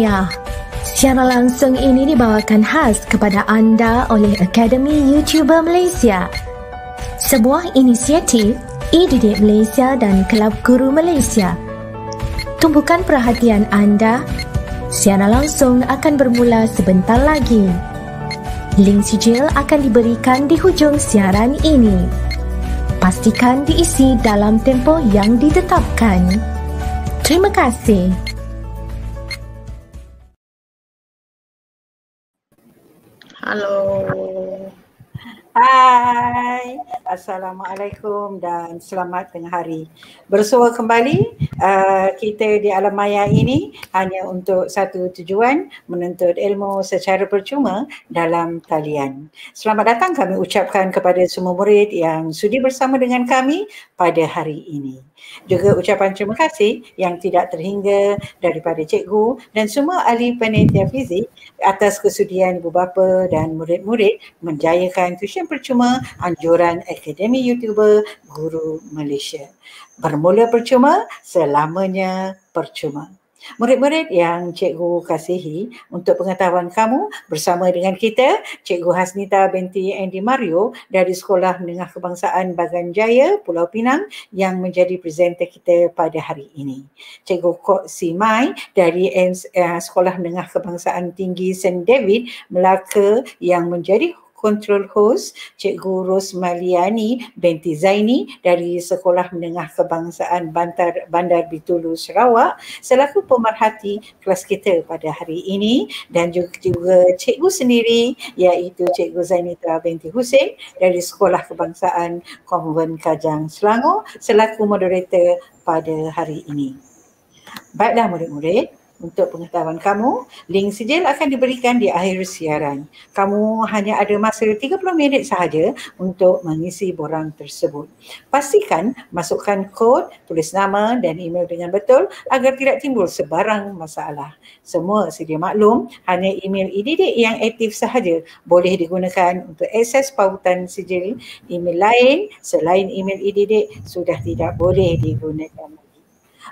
tahniah. Secara langsung ini dibawakan khas kepada anda oleh Akademi YouTuber Malaysia. Sebuah inisiatif e-didik Malaysia dan Kelab Guru Malaysia. Tumpukan perhatian anda. Secara langsung akan bermula sebentar lagi. Link sijil akan diberikan di hujung siaran ini. Pastikan diisi dalam tempoh yang ditetapkan. Terima kasih. Hello. Hai. Assalamualaikum dan selamat tengah hari. Bersua kembali uh, kita di alam maya ini hanya untuk satu tujuan menuntut ilmu secara percuma dalam talian. Selamat datang kami ucapkan kepada semua murid yang sudi bersama dengan kami pada hari ini. Juga ucapan terima kasih yang tidak terhingga daripada cikgu dan semua ahli panitia fizik atas kesudian ibu bapa dan murid-murid menjayakan tuition percuma anjuran Akademi YouTuber Guru Malaysia. Bermula percuma, selamanya percuma. Murid-murid yang cikgu kasihi, untuk pengetahuan kamu bersama dengan kita, Cikgu Hasnita binti Andy Mario dari Sekolah Menengah Kebangsaan Bagan Jaya, Pulau Pinang yang menjadi presenter kita pada hari ini. Cikgu Kok Si Mai dari eh, Sekolah Menengah Kebangsaan Tinggi St. David, Melaka yang menjadi Control Host Cikgu Rosmaliani binti Zaini dari Sekolah Menengah Kebangsaan Bandar, Bandar Bitulu Sarawak selaku pemerhati kelas kita pada hari ini dan juga, juga cikgu sendiri iaitu Cikgu Zainita binti Hussein dari Sekolah Kebangsaan Konven Kajang Selangor selaku moderator pada hari ini. Baiklah murid-murid, untuk pengetahuan kamu, link sijil akan diberikan di akhir siaran. Kamu hanya ada masa 30 minit sahaja untuk mengisi borang tersebut. Pastikan masukkan kod, tulis nama dan email dengan betul agar tidak timbul sebarang masalah. Semua sedia maklum, hanya email e-didik yang aktif sahaja boleh digunakan untuk akses pautan sijil. Email lain selain email e-didik sudah tidak boleh digunakan.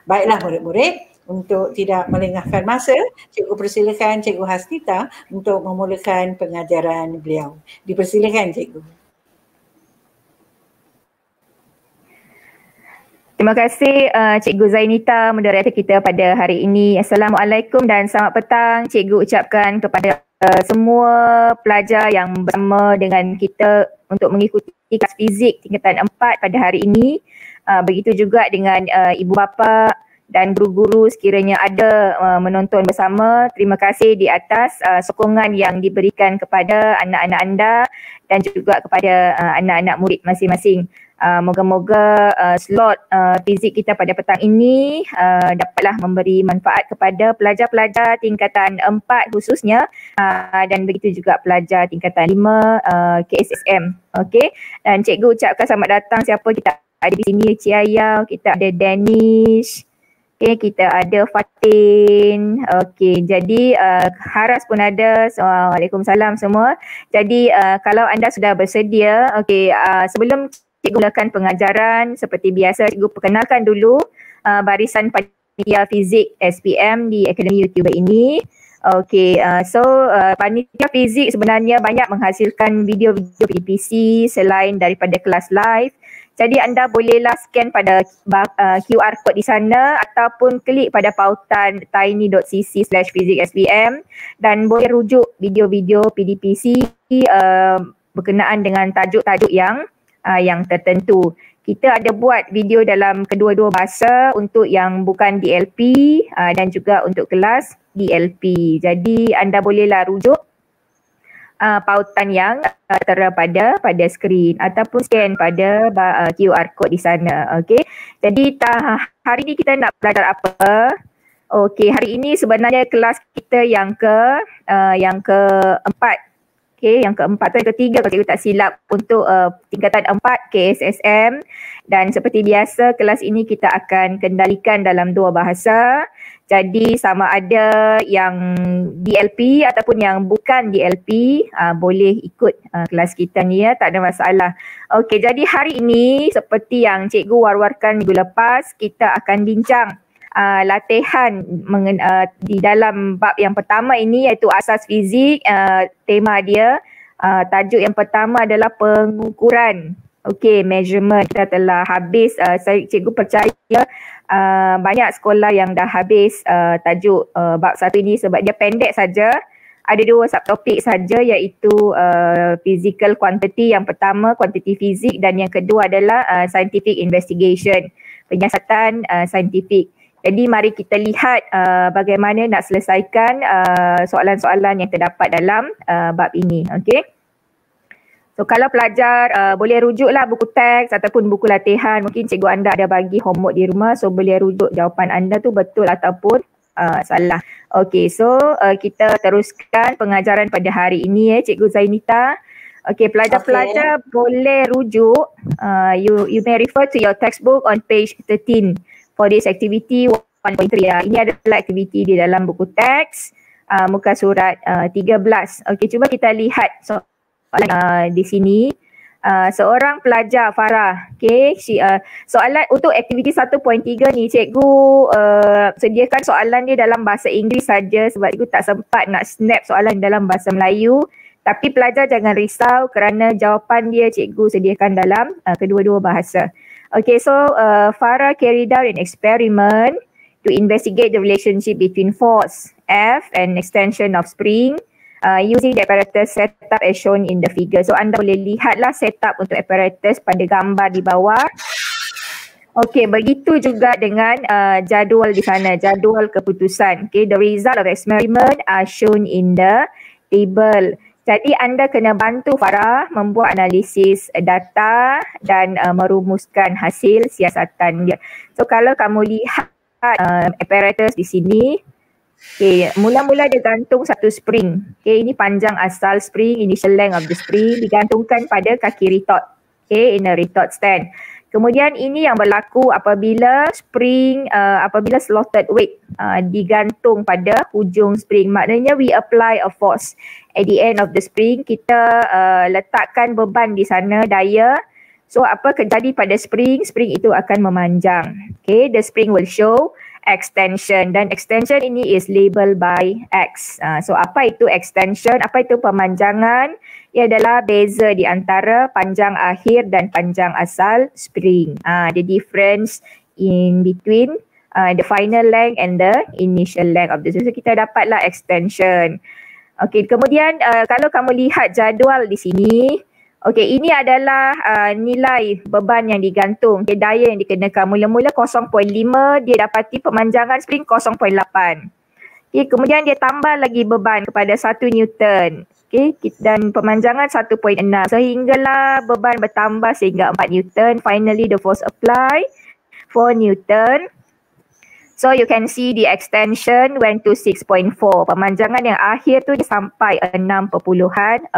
Baiklah murid-murid, untuk tidak melengahkan masa, cikgu persilakan cikgu Hasnita untuk memulakan pengajaran beliau. Dipersilakan cikgu. Terima kasih uh, Cikgu Zainita moderator kita pada hari ini. Assalamualaikum dan selamat petang. Cikgu ucapkan kepada uh, semua pelajar yang bersama dengan kita untuk mengikuti kelas fizik tingkatan 4 pada hari ini. Uh, begitu juga dengan uh, ibu bapa, dan guru-guru sekiranya ada uh, menonton bersama terima kasih di atas uh, sokongan yang diberikan kepada anak-anak anda dan juga kepada uh, anak-anak murid masing-masing. Uh, moga-moga uh, slot uh, fizik kita pada petang ini uh, dapatlah memberi manfaat kepada pelajar-pelajar tingkatan 4 khususnya uh, dan begitu juga pelajar tingkatan 5 uh, KSSM okey? Dan cikgu ucapkan selamat datang siapa kita ada di sini Cik Ayau, kita ada Danish, Okay, kita ada Fatin. Okay, jadi uh, Haras pun ada. So, Waalaikumsalam semua. Jadi uh, kalau anda sudah bersedia, okay, uh, sebelum cikgu mulakan pengajaran seperti biasa, cikgu perkenalkan dulu uh, barisan panitia fizik SPM di Akademi YouTuber ini. Okay, uh, so uh, panitia fizik sebenarnya banyak menghasilkan video-video PPC selain daripada kelas live. Jadi anda bolehlah scan pada uh, QR code di sana ataupun klik pada pautan tiny.cc slash physicspm dan boleh rujuk video-video PDPC uh, berkenaan dengan tajuk-tajuk yang uh, yang tertentu. Kita ada buat video dalam kedua-dua bahasa untuk yang bukan DLP uh, dan juga untuk kelas DLP. Jadi anda bolehlah rujuk uh, pautan yang uh, terdapat pada pada skrin ataupun scan pada uh, QR code di sana. Okey. Jadi ta- hari ni kita nak belajar apa? Okey, hari ini sebenarnya kelas kita yang ke uh, yang keempat Okay, yang keempat atau yang ketiga kalau cikgu tak silap untuk uh, tingkatan empat KSSM dan seperti biasa kelas ini kita akan kendalikan dalam dua bahasa. Jadi sama ada yang DLP ataupun yang bukan DLP uh, boleh ikut uh, kelas kita ni ya, tak ada masalah. Okey, jadi hari ini seperti yang cikgu war-warkan minggu lepas, kita akan bincang uh, latihan mengen, uh, di dalam bab yang pertama ini iaitu asas fizik uh, tema dia uh, tajuk yang pertama adalah pengukuran Okey, measurement kita telah habis. Uh, saya cikgu percaya uh, banyak sekolah yang dah habis uh, tajuk uh, bab satu ini sebab dia pendek saja. Ada dua subtopik saja iaitu uh, physical quantity yang pertama quantity fizik dan yang kedua adalah uh, scientific investigation penyiasatan uh, saintifik. Jadi mari kita lihat uh, bagaimana nak selesaikan uh, soalan-soalan yang terdapat dalam uh, bab ini. Okey. So kalau pelajar uh, boleh rujuklah buku teks ataupun buku latihan. Mungkin cikgu anda ada bagi homework di rumah so boleh rujuk jawapan anda tu betul ataupun uh, salah. Okay so uh, kita teruskan pengajaran pada hari ini ya cikgu Zainita. Okay pelajar-pelajar okay. boleh rujuk. Uh, you you may refer to your textbook on page 13 for this activity 1.3 ya. Ini adalah aktiviti di dalam buku teks. Uh, muka surat uh, 13. Okay, cuba kita lihat so, uh, di sini. Uh, seorang pelajar Farah, okay, si, uh, soalan untuk aktiviti 1.3 ni cikgu uh, sediakan soalan dia dalam bahasa Inggeris saja sebab cikgu tak sempat nak snap soalan dalam bahasa Melayu. Tapi pelajar jangan risau kerana jawapan dia cikgu sediakan dalam uh, kedua-dua bahasa. Okay, so uh, Farah carried out an experiment to investigate the relationship between force F and extension of spring uh, using the apparatus setup as shown in the figure. So anda boleh lihatlah setup untuk apparatus pada gambar di bawah. Okay, begitu juga dengan uh, jadual di sana, jadual keputusan. Okay, the result of experiment are shown in the table. Jadi anda kena bantu Farah membuat analisis data dan uh, merumuskan hasil siasatan dia. So kalau kamu lihat uh, apparatus di sini, Okay, mula-mula dia gantung satu spring. Okay, ini panjang asal spring, initial length of the spring digantungkan pada kaki retort. Okay, in a retort stand. Kemudian ini yang berlaku apabila spring, uh, apabila slotted weight uh, digantung pada hujung spring. Maknanya we apply a force. At the end of the spring, kita uh, letakkan beban di sana, daya. So apa terjadi pada spring? Spring itu akan memanjang. Okay, the spring will show extension dan extension ini is labeled by X. Uh, so apa itu extension? Apa itu pemanjangan? Ia adalah beza di antara panjang akhir dan panjang asal spring. Uh, the difference in between uh, the final length and the initial length of the so kita dapatlah extension. Okay, kemudian uh, kalau kamu lihat jadual di sini, Okey, ini adalah uh, nilai beban yang digantung. Okay, daya yang dikenakan mula-mula 0.5, dia dapati pemanjangan spring 0.8. Okay, kemudian dia tambah lagi beban kepada 1 Newton. Okay, dan pemanjangan 1.6. Sehinggalah beban bertambah sehingga 4 Newton. Finally, the force apply 4 Newton. So you can see the extension went to 6.4. Pemanjangan yang akhir tu dia sampai 6.4.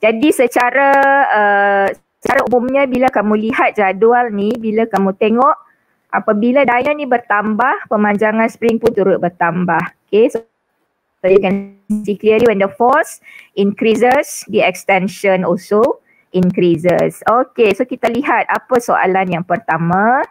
Jadi secara uh, secara umumnya bila kamu lihat jadual ni, bila kamu tengok apabila daya ni bertambah, pemanjangan spring pun turut bertambah. Okay, so, so you can see clearly when the force increases, the extension also increases. Okay, so kita lihat apa soalan yang pertama.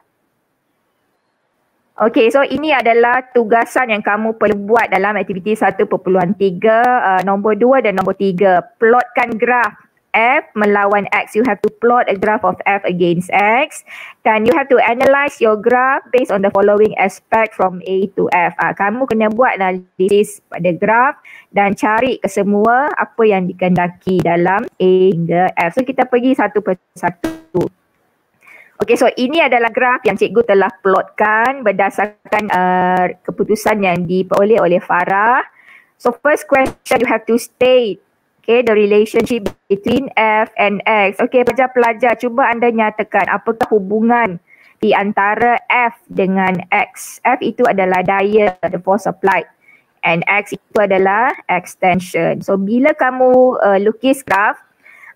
Okay, so ini adalah tugasan yang kamu perlu buat dalam aktiviti 1.3, uh, nombor 2 dan nombor 3. Plotkan graf F melawan X. You have to plot a graph of F against X. Dan you have to analyse your graph based on the following aspect from A to F. Uh, kamu kena buat analisis pada graf dan cari kesemua apa yang dikendaki dalam A hingga F. So kita pergi satu persatu. Okay, so ini adalah graf yang cikgu telah plotkan berdasarkan uh, keputusan yang diperoleh oleh Farah. So first question you have to state okay, the relationship between F and X. Okay, pelajar-pelajar cuba anda nyatakan apakah hubungan di antara F dengan X. F itu adalah daya, the force applied. And X itu adalah extension. So bila kamu uh, lukis graf,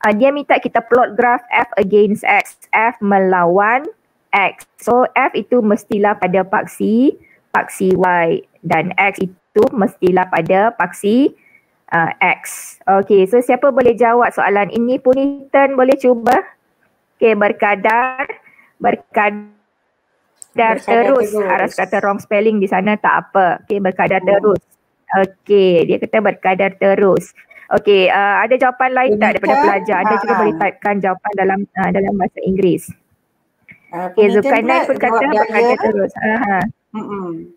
uh, dia minta kita plot graph F against X. F melawan X. So F itu mestilah pada paksi paksi Y dan X itu mestilah pada paksi uh, X. Okay, so siapa boleh jawab soalan ini? Punitan boleh cuba? Okay, berkadar. Berkadar. berkadar, terus. terus. Aras kata wrong spelling di sana tak apa. Okay, berkadar oh. terus. Okay, dia kata berkadar terus. Okay, uh, ada jawapan lain Benika, tak daripada pelajar? Ada juga boleh typekan jawapan dalam uh, dalam bahasa Inggeris. Uh, okay, Zulkarnain pun kata berkadar terus. Uh-huh.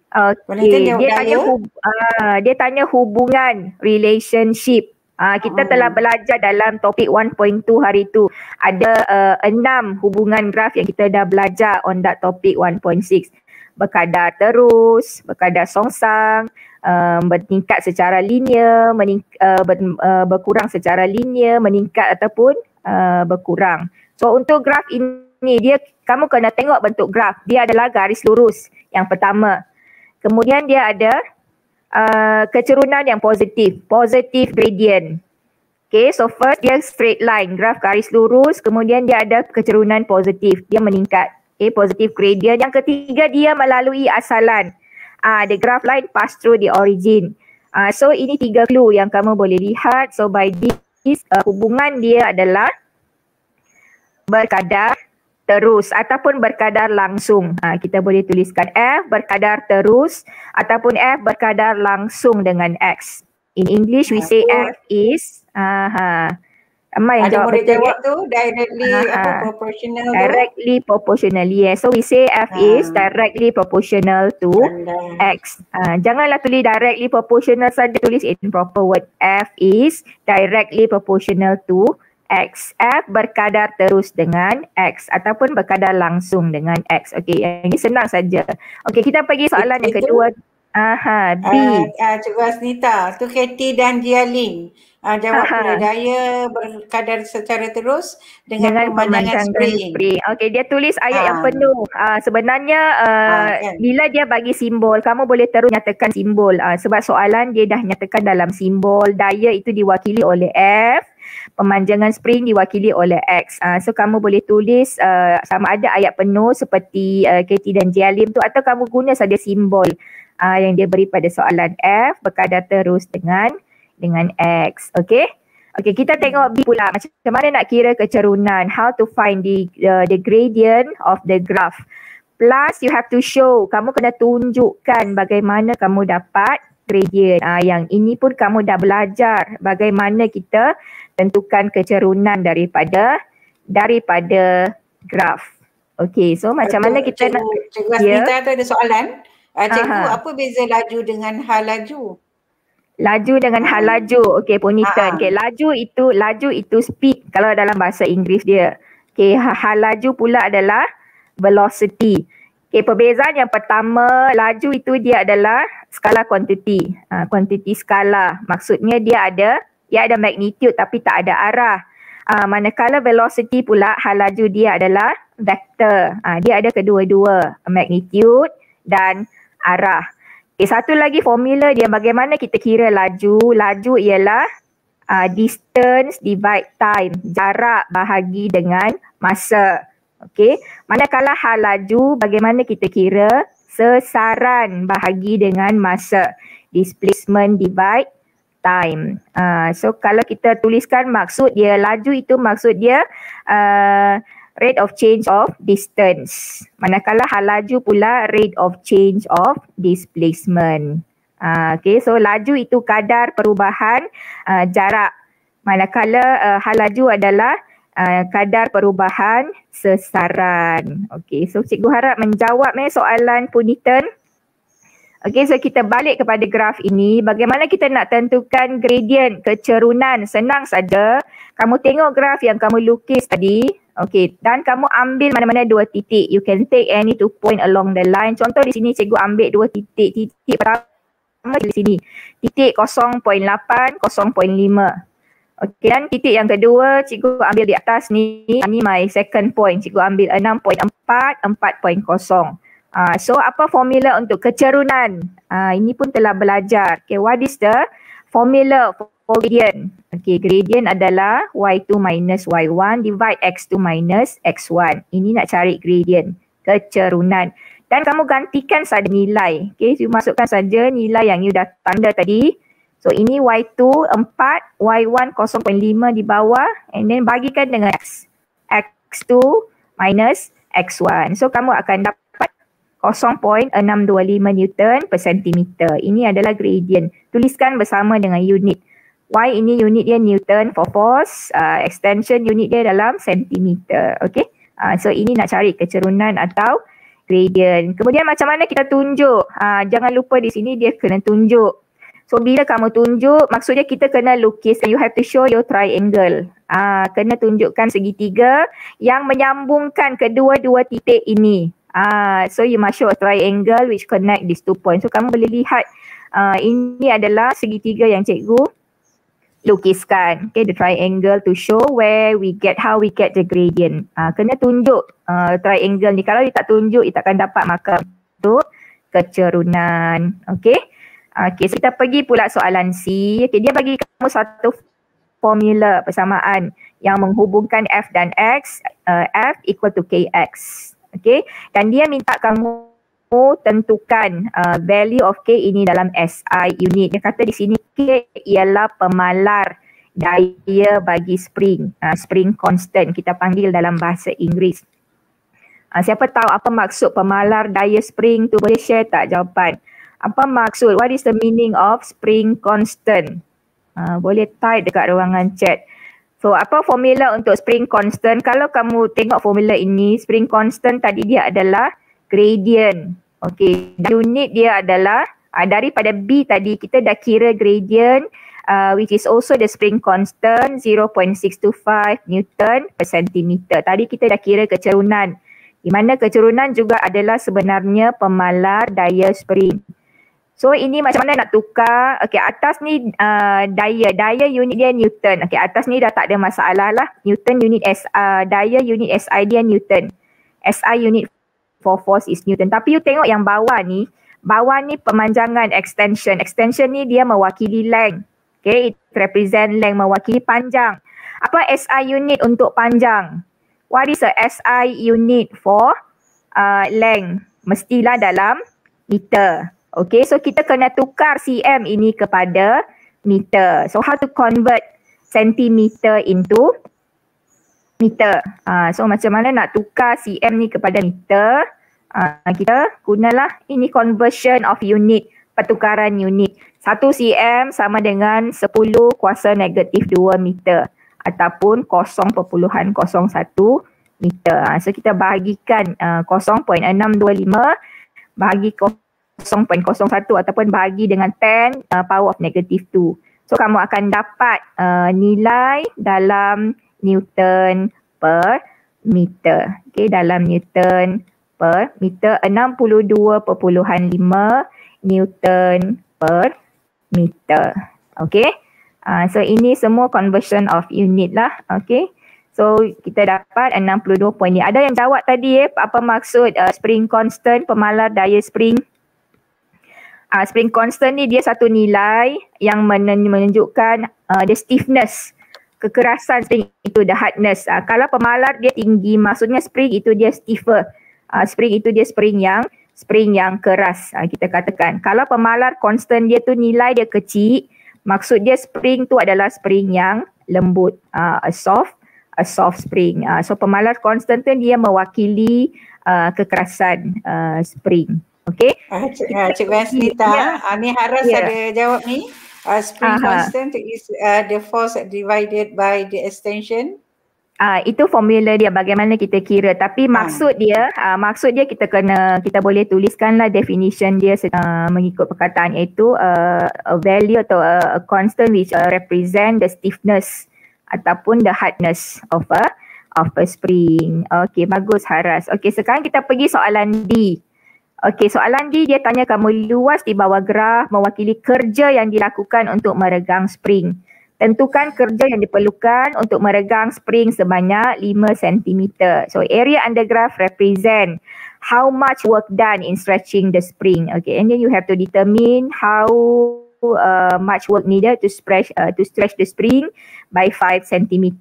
Okay, dia tanya, hub, uh, dia tanya hubungan, relationship. Uh, kita hmm. telah belajar dalam topik 1.2 hari tu. Ada uh, enam hubungan graf yang kita dah belajar on that topik 1.6. Berkadar terus, berkadar songsang, uh, meningkat secara linear, mening- uh, ber, uh, berkurang secara linear, meningkat ataupun uh, berkurang. So untuk graf ini, dia kamu kena tengok bentuk graf. Dia adalah garis lurus yang pertama. Kemudian dia ada uh, kecerunan yang positif, positive gradient. Okay, so first dia straight line, graf garis lurus, kemudian dia ada kecerunan positif, dia meningkat. Okay, positive gradient. Yang ketiga dia melalui asalan. Uh, the graph line pass through the origin. Uh, so ini tiga clue yang kamu boleh lihat. So by this uh, hubungan dia adalah berkadar terus ataupun berkadar langsung. Ha, kita boleh tuliskan F berkadar terus ataupun F berkadar langsung dengan X. In English we say F is aha. Amma yang jawab betul. jawab tu directly aha. apa proportional directly tu? proportional. Yes. So we say F ha. is directly proportional to Anda. X. Ha, janganlah tulis directly proportional saja tulis in proper word. F is directly proportional to X. F berkadar terus dengan X ataupun berkadar langsung dengan X. Okey, yang ini senang saja. Okey, kita pergi soalan yang kedua. Aha, B. Uh, uh, Cikgu Asnita, tu Katie dan Jialing. Uh, jawab pula daya berkadar secara terus dengan, dengan pemandangan spring. spring. Okey, dia tulis ayat ha. yang penuh. Uh, sebenarnya uh, ha, kan? bila dia bagi simbol, kamu boleh terus nyatakan simbol. Uh, sebab soalan dia dah nyatakan dalam simbol. Daya itu diwakili oleh F pemanjangan spring diwakili oleh X. Uh, so kamu boleh tulis uh, sama ada ayat penuh seperti uh, Katie dan Jialim tu atau kamu guna saja simbol uh, yang dia beri pada soalan F berkadar terus dengan dengan X. Okay? Okay, kita tengok B pula. Macam mana nak kira kecerunan? How to find the uh, the gradient of the graph. Plus you have to show, kamu kena tunjukkan bagaimana kamu dapat gradient. Ah, yang ini pun kamu dah belajar bagaimana kita tentukan kecerunan daripada daripada graf. Okay, so macam mana kita cikgu, nak Cikgu Asmita ya? tu ada soalan. Uh, cikgu, Aha. apa beza laju dengan hal laju? Laju dengan hal laju. Okay, Punitan. Okay, laju itu laju itu speed kalau dalam bahasa Inggeris dia. Okay, hal laju pula adalah velocity. Okay, perbezaan yang pertama, laju itu dia adalah skala kuantiti. Uh, kuantiti skala. Maksudnya dia ada dia ada magnitude tapi tak ada arah. Uh, manakala velocity pula, hal laju dia adalah vektor. Uh, dia ada kedua-dua, magnitude dan arah. Okay, satu lagi formula dia bagaimana kita kira laju. Laju ialah uh, distance divide time. Jarak bahagi dengan masa. Okey, manakala hal laju bagaimana kita kira sesaran bahagi dengan masa displacement divide time. Uh, so kalau kita tuliskan maksud dia laju itu maksud dia uh, rate of change of distance. Manakala hal laju pula rate of change of displacement. Uh, okay, so laju itu kadar perubahan uh, jarak. Manakala uh, hal laju adalah uh, kadar perubahan sesaran. Okey, so cikgu harap menjawab eh soalan Punitan. Okey, so kita balik kepada graf ini. Bagaimana kita nak tentukan gradient kecerunan? Senang saja. Kamu tengok graf yang kamu lukis tadi. Okey, dan kamu ambil mana-mana dua titik. You can take any two point along the line. Contoh di sini cikgu ambil dua titik. Titik pertama di sini. Titik 0.8, 0.5. Okey dan titik yang kedua cikgu ambil di atas ni. Ini my second point. Cikgu ambil 6.4, 4.0. Uh, so apa formula untuk kecerunan? Uh, ini pun telah belajar. Okay, what is the formula for gradient? Okay, gradient adalah y2 minus y1 divide x2 minus x1. Ini nak cari gradient kecerunan. Dan kamu gantikan saja nilai. Okay, you masukkan saja nilai yang you dah tanda tadi. So ini Y2 4, Y1 0.5 di bawah and then bagikan dengan X. X2 minus X1. So kamu akan dapat 0.625 Newton per centimeter. Ini adalah gradient. Tuliskan bersama dengan unit. Y ini unit dia Newton for force, uh, extension unit dia dalam centimeter. Okay. Uh, so ini nak cari kecerunan atau gradient. Kemudian macam mana kita tunjuk? Uh, jangan lupa di sini dia kena tunjuk. So bila kamu tunjuk, maksudnya kita kena lukis you have to show your triangle. Ah, kena tunjukkan segitiga yang menyambungkan kedua-dua titik ini. Ah, so you must show a triangle which connect these two points. So kamu boleh lihat ah, ini adalah segitiga yang cikgu lukiskan. Okay, the triangle to show where we get, how we get the gradient. Ah, kena tunjuk uh, triangle ni. Kalau dia tak tunjuk, kita akan dapat markah untuk kecerunan. Okay. Okay, so kita pergi pula soalan C. Okay, dia bagi kamu satu formula persamaan yang menghubungkan F dan X. Uh, F equal to KX. Okay, dan dia minta kamu tentukan uh, value of K ini dalam SI unit. Dia kata di sini K ialah pemalar daya bagi spring. Uh, spring constant kita panggil dalam bahasa Inggeris. Uh, siapa tahu apa maksud pemalar daya spring tu boleh share tak jawapan? apa maksud what is the meaning of spring constant uh, boleh type dekat ruangan chat so apa formula untuk spring constant? Kalau kamu tengok formula ini spring constant tadi dia adalah gradient. Okey unit dia adalah uh, daripada b tadi kita dah kira gradient uh, which is also the spring constant 0.625 newton per centimeter tadi kita dah kira kecerunan di mana kecerunan juga adalah sebenarnya pemalar daya spring. So ini macam mana nak tukar. Okay atas ni uh, daya. Daya unit dia Newton. Okay atas ni dah tak ada masalah lah. Newton unit S, uh, daya unit SI dia Newton. SI unit for force is Newton. Tapi you tengok yang bawah ni. Bawah ni pemanjangan extension. Extension ni dia mewakili length. Okay it represent length mewakili panjang. Apa SI unit untuk panjang? What is a SI unit for uh, length? Mestilah dalam meter. Okay, so kita kena tukar cm ini kepada meter. So how to convert centimeter into meter? Uh, so macam mana nak tukar cm ni kepada meter? Uh, kita gunalah ini conversion of unit, pertukaran unit. 1 cm sama dengan 10 kuasa negatif 2 meter ataupun 0.01 meter. Uh, so kita bahagikan uh, 0.625 bahagi 0.01 ataupun bagi dengan 10 uh, power of negative 2. So kamu akan dapat uh, nilai dalam Newton per meter. Okay, dalam Newton per meter 62.5 Newton per meter. Okay. Uh, so ini semua conversion of unit lah. Okay. So kita dapat 62 point ni. Ada yang jawab tadi eh apa maksud uh, spring constant pemalar daya spring? Uh, spring constant ni dia satu nilai yang menunjukkan uh, the stiffness kekerasan spring itu the hardness. Uh, kalau pemalar dia tinggi maksudnya spring itu dia stiffer. Uh, spring itu dia spring yang spring yang keras uh, kita katakan. Kalau pemalar constant dia tu nilai dia kecil maksud dia spring tu adalah spring yang lembut uh, a soft a soft spring. Uh, so pemalar constant tu dia mewakili uh, kekerasan uh, spring Okay. Uh, Cik, uh, Cikgu Aslita, yeah. uh, ni Haras yeah. ada jawab ni. Uh, spring Aha. constant is uh, the force divided by the extension. Ah uh, itu formula dia bagaimana kita kira tapi ha. maksud dia uh, maksud dia kita kena kita boleh tuliskanlah definition dia uh, mengikut perkataan iaitu uh, a value atau a, a constant which uh, represent the stiffness ataupun the hardness of a of a spring. Okay bagus Haras. Okay sekarang kita pergi soalan D. Okey, soalan D dia tanya kamu luas di bawah graf mewakili kerja yang dilakukan untuk meregang spring. Tentukan kerja yang diperlukan untuk meregang spring sebanyak 5 cm. So area under graph represent how much work done in stretching the spring. Okay, and then you have to determine how uh, much work needed to stretch uh, to stretch the spring by 5 cm.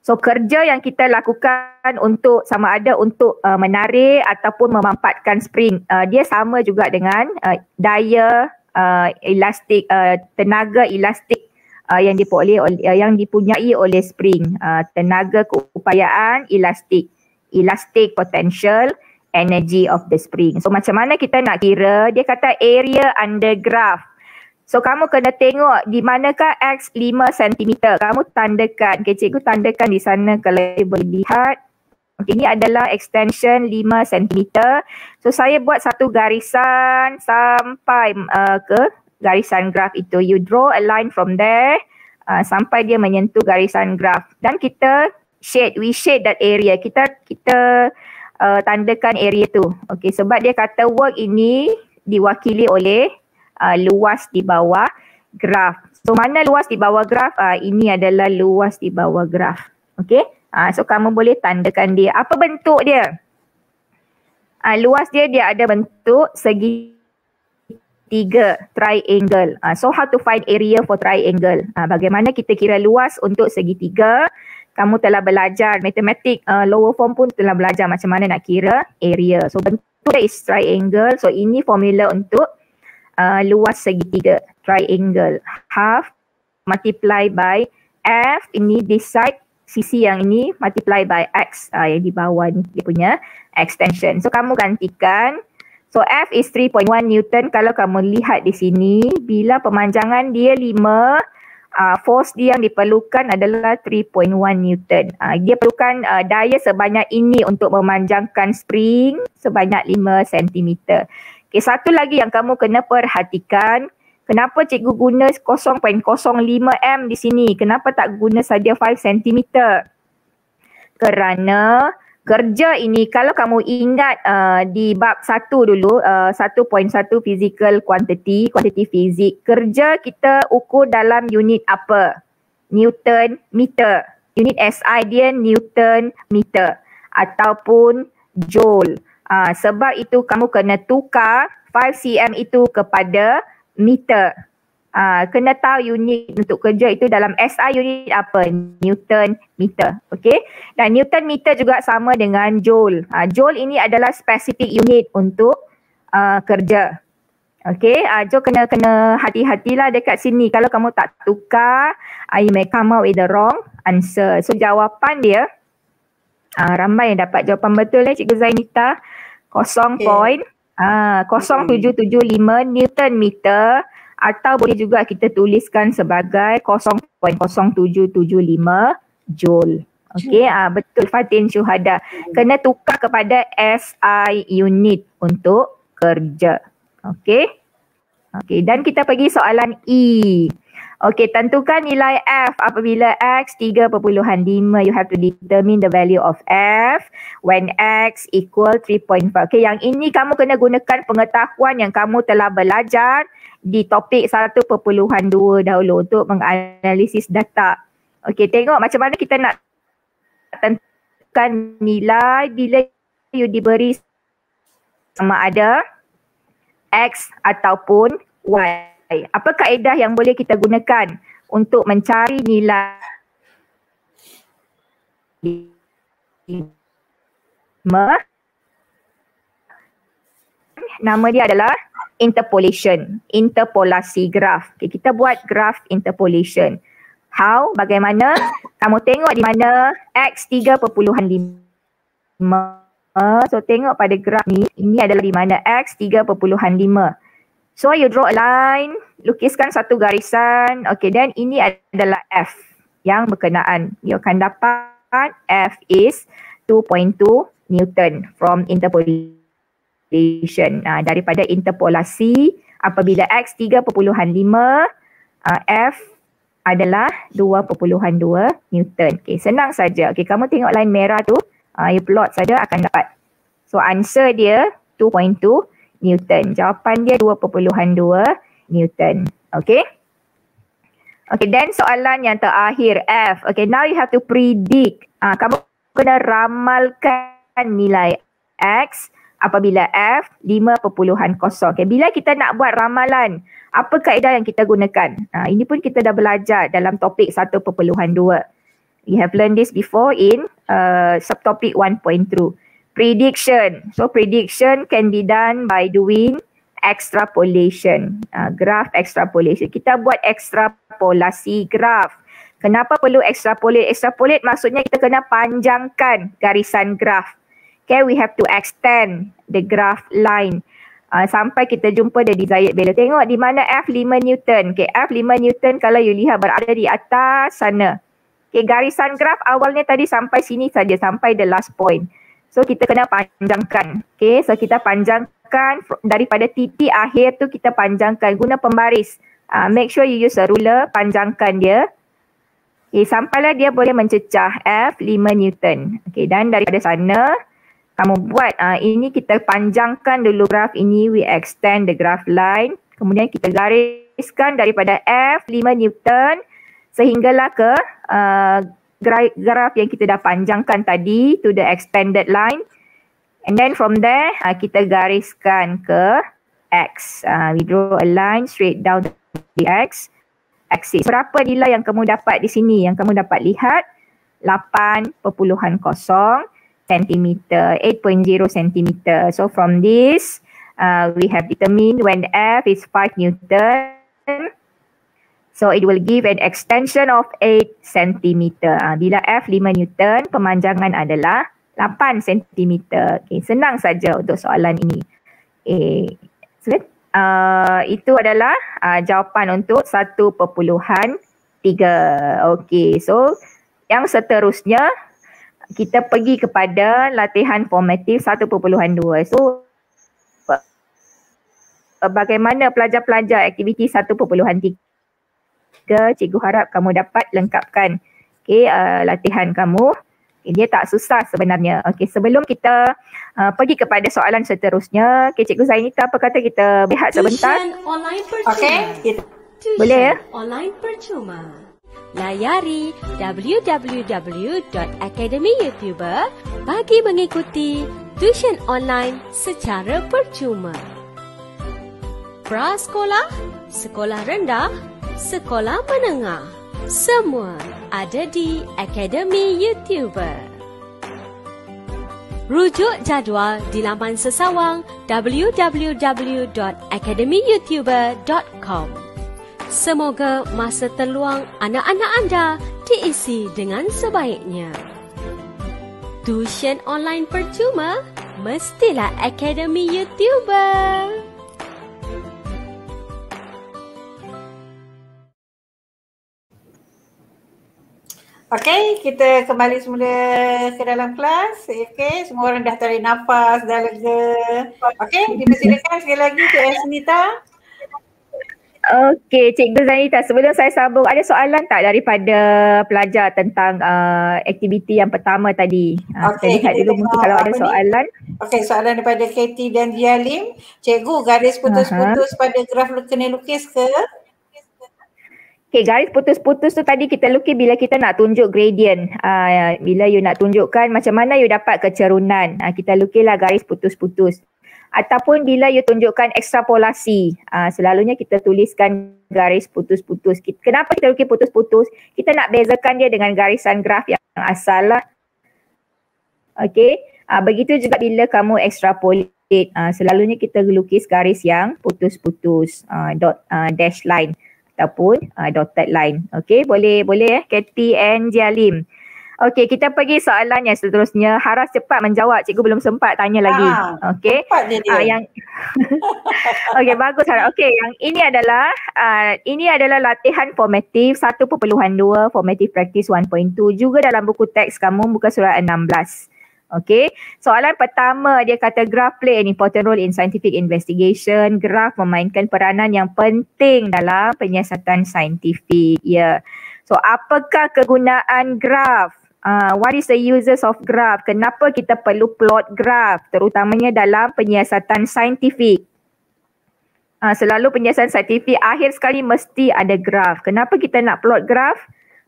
So kerja yang kita lakukan untuk sama ada untuk uh, menarik ataupun memampatkan spring uh, dia sama juga dengan uh, daya uh, elastik uh, tenaga elastik uh, yang diperoleh uh, yang dipunyai oleh spring uh, tenaga keupayaan elastik elastic potential energy of the spring. So macam mana kita nak kira? Dia kata area under graph. So kamu kena tengok di manakah X 5 cm. Kamu tandakan. Okay, cikgu tandakan di sana kalau boleh lihat. Okay, ini adalah extension 5 cm. So saya buat satu garisan sampai uh, ke garisan graf itu. You draw a line from there uh, sampai dia menyentuh garisan graf. Dan kita shade, we shade that area. Kita kita uh, tandakan area tu. Okay, sebab dia kata work ini diwakili oleh uh, luas di bawah graf. So mana luas di bawah graf? Uh, ini adalah luas di bawah graf. Okay. Uh, so kamu boleh tandakan dia. Apa bentuk dia? Uh, luas dia dia ada bentuk segi tiga triangle. Uh, so how to find area for triangle? Uh, bagaimana kita kira luas untuk segitiga? Kamu telah belajar matematik uh, lower form pun telah belajar macam mana nak kira area. So bentuk dia is triangle. So ini formula untuk uh, luas segitiga triangle half multiply by f ini this side sisi yang ini multiply by x uh, yang di bawah ni dia punya extension. So kamu gantikan. So f is 3.1 newton. Kalau kamu lihat di sini bila pemanjangan dia 5 uh, force dia yang diperlukan adalah 3.1 newton. Uh, dia perlukan uh, daya sebanyak ini untuk memanjangkan spring sebanyak 5 cm Okay, satu lagi yang kamu kena perhatikan, kenapa cikgu guna 0.05 m di sini? Kenapa tak guna saja 5 cm? Kerana kerja ini kalau kamu ingat uh, di bab satu dulu, uh, 1.1 physical quantity, quantity fizik, kerja kita ukur dalam unit apa? Newton meter. Unit SI dia Newton meter ataupun joule. Uh, sebab itu kamu kena tukar 5 cm itu kepada meter. Uh, kena tahu unit untuk kerja itu dalam SI unit apa? Newton meter. Okay. Dan Newton meter juga sama dengan joule. Uh, joule ini adalah specific unit untuk uh, kerja. Okay. Uh, so kena kena hati-hatilah dekat sini. Kalau kamu tak tukar, uh, you may come out with the wrong answer. So jawapan dia, uh, ramai yang dapat jawapan betul ni Cikgu Zainita. 0. Okay. Ah, 0775 Newton meter atau boleh juga kita tuliskan sebagai 0.0775 Joule. Okey, ah betul Fatin Syuhada. Kena tukar kepada SI unit untuk kerja. Okey. Okey, dan kita pergi soalan E. Okey, tentukan nilai F apabila X 3.5. You have to determine the value of F when X equal 3.5. Okey, yang ini kamu kena gunakan pengetahuan yang kamu telah belajar di topik 1.2 dahulu untuk menganalisis data. Okey, tengok macam mana kita nak tentukan nilai bila you diberi sama ada X ataupun Y. Apa kaedah yang boleh kita gunakan untuk mencari nilai nama dia adalah interpolation, interpolasi graf. Okay, kita buat graf interpolation. How? Bagaimana? Kamu tengok di mana X 3.5. So tengok pada graf ni, ini adalah di mana X 3.5. So you draw a line, lukiskan satu garisan. Okay, then ini adalah F yang berkenaan. You akan dapat F is 2.2 Newton from interpolation. Uh, daripada interpolasi apabila X 3.5, uh, F adalah 2.2 Newton. Okay, senang saja. Okay, kamu tengok line merah tu, uh, you plot saja akan dapat. So answer dia 2.2 Newton. Jawapan dia 2.2 Newton. Okay. Okay, then soalan yang terakhir F. Okay, now you have to predict. Ah, kamu kena ramalkan nilai X apabila F 5.0. Okay, bila kita nak buat ramalan, apa kaedah yang kita gunakan? Ah, ini pun kita dah belajar dalam topik 1.2. We have learned this before in uh, subtopic 1.2 prediction. So prediction can be done by doing extrapolation. Uh, graph extrapolation. Kita buat ekstrapolasi graph. Kenapa perlu extrapolate? Extrapolate maksudnya kita kena panjangkan garisan graph. Okay, we have to extend the graph line uh, sampai kita jumpa the desired value. Tengok di mana F 5 Newton. Okay, F 5 Newton kalau you lihat berada di atas sana. Okay, garisan graf awalnya tadi sampai sini saja, sampai the last point. So kita kena panjangkan. Okay, so kita panjangkan daripada titik akhir tu kita panjangkan guna pembaris. Uh, make sure you use a ruler, panjangkan dia. Okay, sampailah dia boleh mencecah F 5 Newton. Okay, dan daripada sana kamu buat uh, ini kita panjangkan dulu graf ini we extend the graph line kemudian kita gariskan daripada F 5 Newton sehinggalah ke uh, graf yang kita dah panjangkan tadi to the extended line. And then from there uh, kita gariskan ke X. Uh, we draw a line straight down the X. Axis. Berapa nilai yang kamu dapat di sini? Yang kamu dapat lihat 8.0 centimeter, 8.0 centimeter. So from this, uh, we have determined when F is 5 Newton, so it will give an extension of 8 centimeter. Uh, bila F 5 Newton, pemanjangan adalah 8 centimeter. Okay, senang saja untuk soalan ini. Okay. So, uh, itu adalah uh, jawapan untuk 1.3. Okay, so yang seterusnya kita pergi kepada latihan formatif 1.2. So bagaimana pelajar-pelajar aktiviti 1.3? Cikgu harap kamu dapat lengkapkan okay, uh, latihan kamu. Okay, dia tak susah sebenarnya. Okay, sebelum kita uh, pergi kepada soalan seterusnya, okay, Cikgu Zainita apa kata kita berehat sebentar? Okay. Boleh ya? Online percuma. Layari www.academyyoutuber bagi mengikuti tuition online secara percuma. Prasekolah, sekolah rendah, sekolah menengah, semua ada di Akademi YouTuber. Rujuk jadual di laman sesawang www.academyyoutuber.com. Semoga masa terluang anak-anak anda diisi dengan sebaiknya. Tuition online percuma mestilah Akademi YouTuber. Okey, kita kembali semula ke dalam kelas. Okey, semua orang dah tarik nafas, dah lega. Okey, dipersilakan sekali lagi Cik Esnita. Okey, Cikgu Zanita, sebelum saya sambung, ada soalan tak daripada pelajar tentang uh, aktiviti yang pertama tadi? Uh, Okey, kita lihat dulu mungkin kalau ada soalan. Okey, soalan daripada Katie dan Dialim. Cikgu, garis putus-putus uh-huh. pada graf kena lukis ke? Okey, garis putus-putus tu tadi kita lukis bila kita nak tunjuk gradient. Uh, bila you nak tunjukkan macam mana you dapat kecerunan. Uh, kita lukislah garis putus-putus. Ataupun bila you tunjukkan ekstrapolasi. Uh, selalunya kita tuliskan garis putus-putus. Kenapa kita lukis putus-putus? Kita nak bezakan dia dengan garisan graf yang asal lah. Okey uh, begitu juga bila kamu ekstrapolate uh, selalunya kita lukis garis yang putus-putus. Uh, dot uh, dash line ataupun uh, dotted line okey boleh boleh eh Katie and Jalim Okey, kita pergi soalan yang seterusnya. Haras cepat menjawab. Cikgu belum sempat tanya lagi. Ah, Okey. Cepat dia. Ah, yang Okey, bagus Haras. Okey, yang ini adalah uh, ini adalah latihan formatif 1.2 formative practice 1.2 juga dalam buku teks kamu buka surat 16. Okey. Soalan pertama dia kata graph play an important role in scientific investigation. Graph memainkan peranan yang penting dalam penyiasatan saintifik. Ya. Yeah. So apakah kegunaan graph? Uh, what is the uses of graph? Kenapa kita perlu plot graph terutamanya dalam penyiasatan saintifik? Uh, selalu penyiasatan saintifik akhir sekali mesti ada graph. Kenapa kita nak plot graph?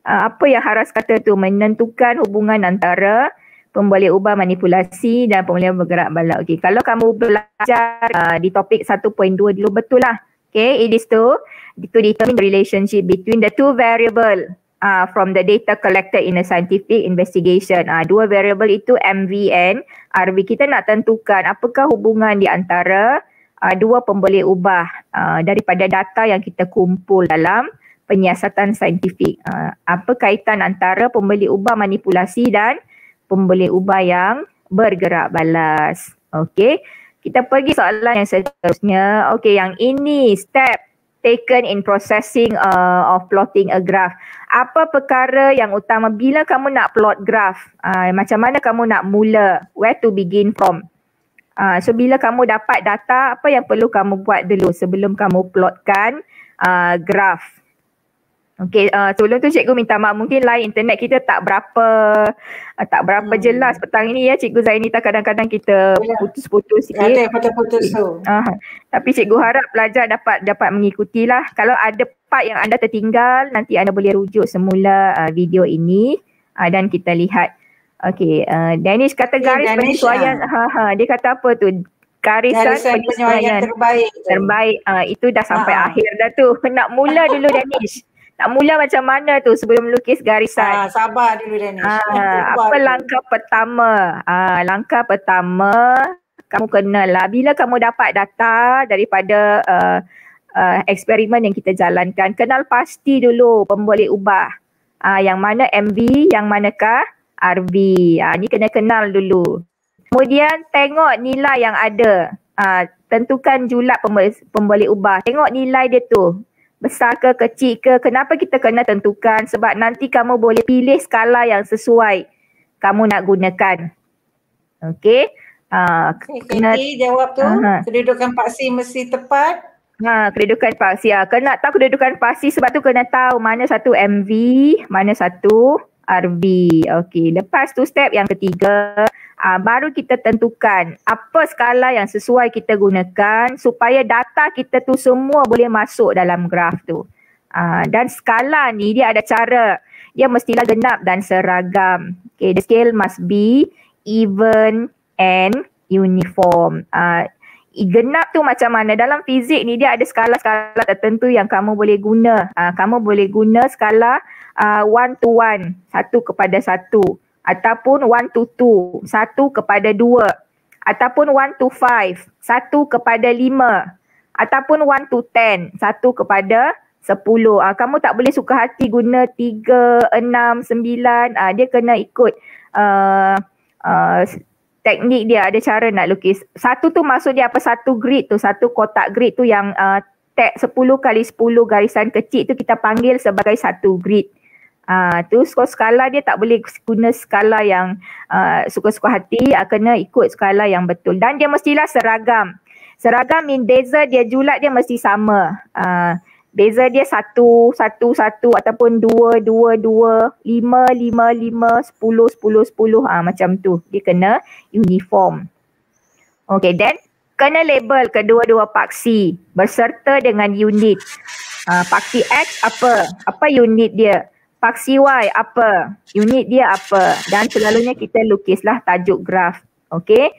Uh, apa yang Haras kata tu menentukan hubungan antara pemboleh ubah manipulasi dan pemboleh bergerak balik. Okay, kalau kamu belajar uh, di topik 1.2 dulu betul lah. Okay, it is to, to determine the relationship between the two variable uh, from the data collected in a scientific investigation. Uh, dua variable itu MV and RV. Kita nak tentukan apakah hubungan di antara uh, dua pemboleh ubah uh, daripada data yang kita kumpul dalam penyiasatan saintifik. Uh, apa kaitan antara pemboleh ubah manipulasi dan pemboleh ubah yang bergerak balas. Okey. Kita pergi soalan yang seterusnya. Okey, yang ini step taken in processing uh, of plotting a graph. Apa perkara yang utama bila kamu nak plot graph? Uh, macam mana kamu nak mula? Where to begin from? Uh, so bila kamu dapat data, apa yang perlu kamu buat dulu sebelum kamu plotkan uh, graph? Okay, uh, sebelum tu cikgu minta maaf mungkin line internet kita tak berapa uh, tak berapa hmm. jelas petang ini ya cikgu Zainita kadang-kadang kita ya. putus-putus sikit. Ada putus-putus tu. Uh, tapi cikgu harap pelajar dapat dapat mengikuti lah. Kalau ada part yang anda tertinggal nanti anda boleh rujuk semula uh, video ini uh, dan kita lihat. Okay, uh, Danish kata garis okay, penyesuaian. Ha, ha, dia kata apa tu? Garisan, garisan penyesuaian terbaik. Terbaik. Uh, itu dah sampai ha. akhir dah tu. Nak mula dulu Danish. Nak mula macam mana tu sebelum lukis garisan? Ah, sabar dulu Danish. Ah, apa dulu. langkah pertama? Ah, langkah pertama kamu kenalah bila kamu dapat data daripada uh, uh, eksperimen yang kita jalankan, kenal pasti dulu pemboleh ubah. Ah, yang mana MV, yang manakah RV. Ah, ni kena kenal dulu. Kemudian tengok nilai yang ada. Ah, tentukan julat pemboleh, pemboleh ubah. Tengok nilai dia tu besar ke kecil ke kenapa kita kena tentukan sebab nanti kamu boleh pilih skala yang sesuai kamu nak gunakan okey uh, okay, kena jawab tu uh-huh. kedudukan paksi mesti tepat Ha, kedudukan paksi. Ha, kena tahu kedudukan paksi sebab tu kena tahu mana satu MV, mana satu RV. Okey, lepas tu step yang ketiga, uh, baru kita tentukan apa skala yang sesuai kita gunakan supaya data kita tu semua boleh masuk dalam graf tu. Uh, dan skala ni dia ada cara. Dia mestilah genap dan seragam. Okay, the scale must be even and uniform. Uh, genap tu macam mana? Dalam fizik ni dia ada skala-skala tertentu yang kamu boleh guna. Uh, kamu boleh guna skala uh, one to one, satu kepada satu ataupun one to two, satu kepada dua ataupun one to five, satu kepada lima ataupun one to ten, satu kepada sepuluh. Ah, kamu tak boleh suka hati guna tiga, enam, sembilan. Ah, dia kena ikut uh, uh, teknik dia, ada cara nak lukis. Satu tu maksud dia apa? Satu grid tu, satu kotak grid tu yang uh, tag sepuluh kali sepuluh garisan kecil tu kita panggil sebagai satu grid. Uh, tu skala dia tak boleh guna skala yang uh, suka-suka hati, uh, kena ikut skala yang betul dan dia mestilah seragam. Seragam mean beza dia julat dia mesti sama. Uh, beza dia satu, satu, satu ataupun dua, dua, dua, lima, lima, lima, sepuluh, sepuluh, sepuluh. Uh, macam tu. Dia kena uniform. Okay then kena label kedua-dua paksi berserta dengan unit. Uh, paksi X apa? Apa unit dia? Paksi Y apa, unit dia apa dan selalunya kita lukislah tajuk graf. Okey.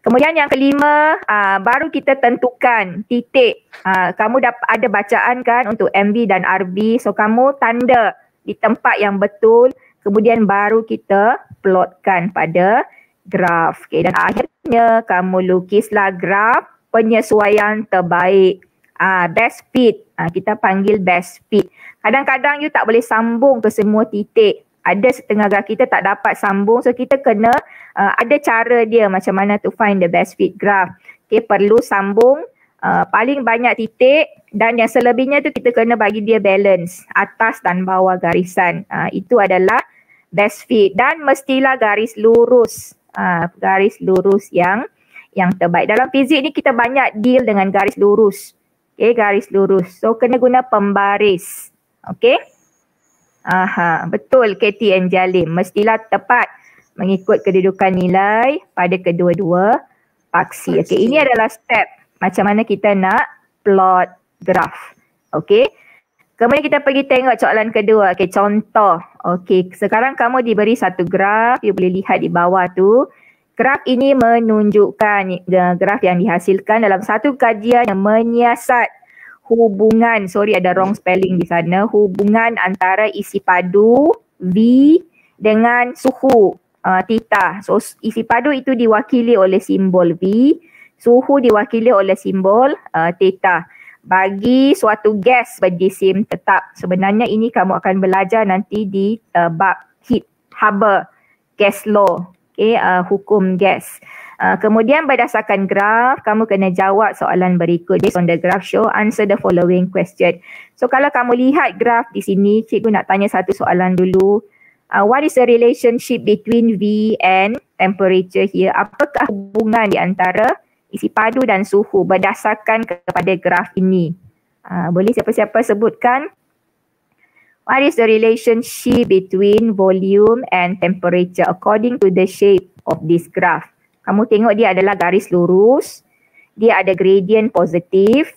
Kemudian yang kelima, uh, baru kita tentukan titik. Uh, kamu dapat ada bacaan kan untuk MV dan RV. So kamu tanda di tempat yang betul. Kemudian baru kita plotkan pada graf. Okay. Dan akhirnya kamu lukislah graf penyesuaian terbaik. Uh, best fit. Uh, kita panggil best fit. Kadang-kadang you tak boleh sambung ke semua titik. Ada setengah graf kita tak dapat sambung. So kita kena uh, ada cara dia macam mana to find the best fit graph. Okay, perlu sambung uh, paling banyak titik dan yang selebihnya tu kita kena bagi dia balance atas dan bawah garisan. Uh, itu adalah best fit dan mestilah garis lurus. Uh, garis lurus yang yang terbaik. Dalam fizik ni kita banyak deal dengan garis lurus. Okay, garis lurus. So kena guna pembaris. Okey. Aha, betul Katie and Jalim. Mestilah tepat mengikut kedudukan nilai pada kedua-dua paksi. Okey, ini adalah step macam mana kita nak plot graph. Okey. Kemudian kita pergi tengok soalan kedua. Okey, contoh. Okey, sekarang kamu diberi satu graf. You boleh lihat di bawah tu. Graf ini menunjukkan graf yang dihasilkan dalam satu kajian yang menyiasat hubungan, sorry ada wrong spelling di sana, hubungan antara isi padu V dengan suhu uh, theta. So isi padu itu diwakili oleh simbol V, suhu diwakili oleh simbol uh, theta. Bagi suatu gas berjisim tetap, sebenarnya ini kamu akan belajar nanti di uh, bab heat Haber gas law. Okay, uh, hukum gas. Uh, kemudian berdasarkan graf, kamu kena jawab soalan berikut. Based on the graph show, answer the following question. So kalau kamu lihat graf di sini, cikgu nak tanya satu soalan dulu. Uh, what is the relationship between V and temperature here? Apakah hubungan di antara isi padu dan suhu berdasarkan kepada graf ini? Uh, boleh siapa-siapa sebutkan? What is the relationship between volume and temperature according to the shape of this graph? kamu tengok dia adalah garis lurus, dia ada gradient positif,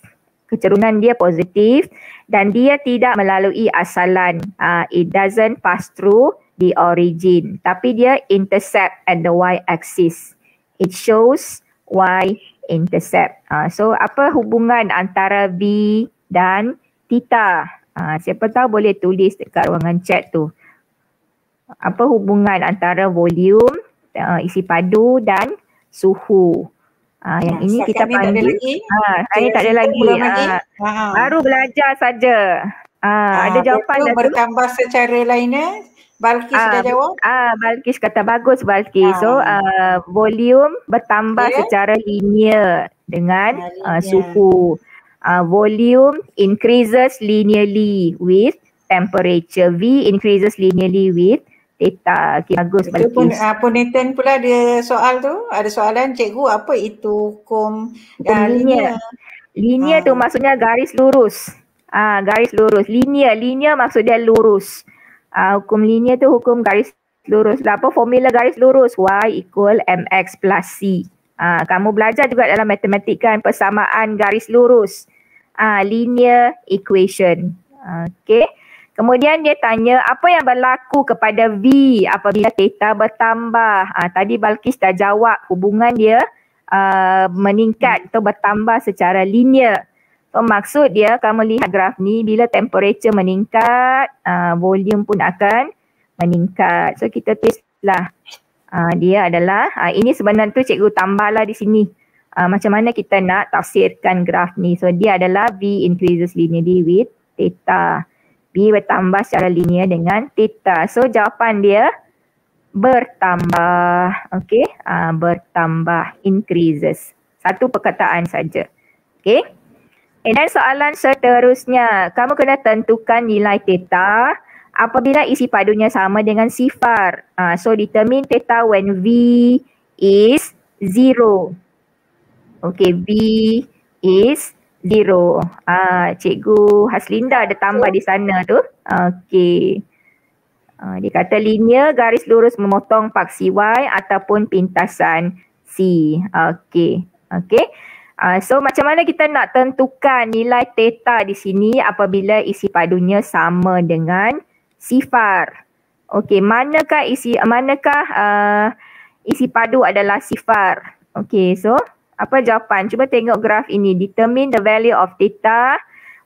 kecerunan dia positif dan dia tidak melalui asalan. Uh, it doesn't pass through the origin tapi dia intercept at the y-axis. It shows y-intercept. Uh, so apa hubungan antara V dan theta? Uh, siapa tahu boleh tulis dekat ruangan chat tu. Apa hubungan antara volume, uh, isi padu dan suhu. Ah yang ini kita panggil ini tak ada lagi. Ah, ah. Baru belajar saja. Ah, ada jawapan dah bertambah secara lainnya. Balkis ah, dah jawab? Ah, Balkis kata bagus Balkis. Ah. So, uh, volume bertambah yeah. secara linear dengan ah, uh, suhu. Uh, volume increases linearly with temperature. V increases linearly with data. Okay, bagus Itu pun uh, Puniten pula ada soal tu. Ada soalan cikgu apa itu hukum uh, linear. Linear ha. tu maksudnya garis lurus. Ah uh, garis lurus. Linear, linear maksud dia lurus. Uh, hukum linear tu hukum garis lurus. Lah apa formula garis lurus? Y equal mx plus c. Ah uh, kamu belajar juga dalam matematik kan persamaan garis lurus. Uh, linear equation. Uh, okay. Kemudian dia tanya apa yang berlaku kepada V apabila theta bertambah. Ha, tadi Balkis dah jawab hubungan dia uh, meningkat atau bertambah secara linear. So maksud dia kamu lihat graf ni bila temperature meningkat, uh, volume pun akan meningkat. So kita tulislah uh, dia adalah, uh, ini sebenarnya tu cikgu tambahlah di sini. Uh, macam mana kita nak tafsirkan graf ni. So dia adalah V increases linearly with theta. B bertambah secara linear dengan theta. So jawapan dia bertambah. Okay. Uh, bertambah. Increases. Satu perkataan saja. Okay. And then soalan seterusnya. Kamu kena tentukan nilai theta apabila isi padunya sama dengan sifar. Uh, so determine theta when V is zero. Okay. V is zero. Ah, cikgu Haslinda ada tambah di sana tu. Okey. Ah, dia kata linear garis lurus memotong paksi Y ataupun pintasan C. Okey. Okey. Ah, so macam mana kita nak tentukan nilai theta di sini apabila isi padunya sama dengan sifar? Okey, manakah isi manakah uh, isi padu adalah sifar? Okey, so apa jawapan? Cuba tengok graf ini. Determine the value of theta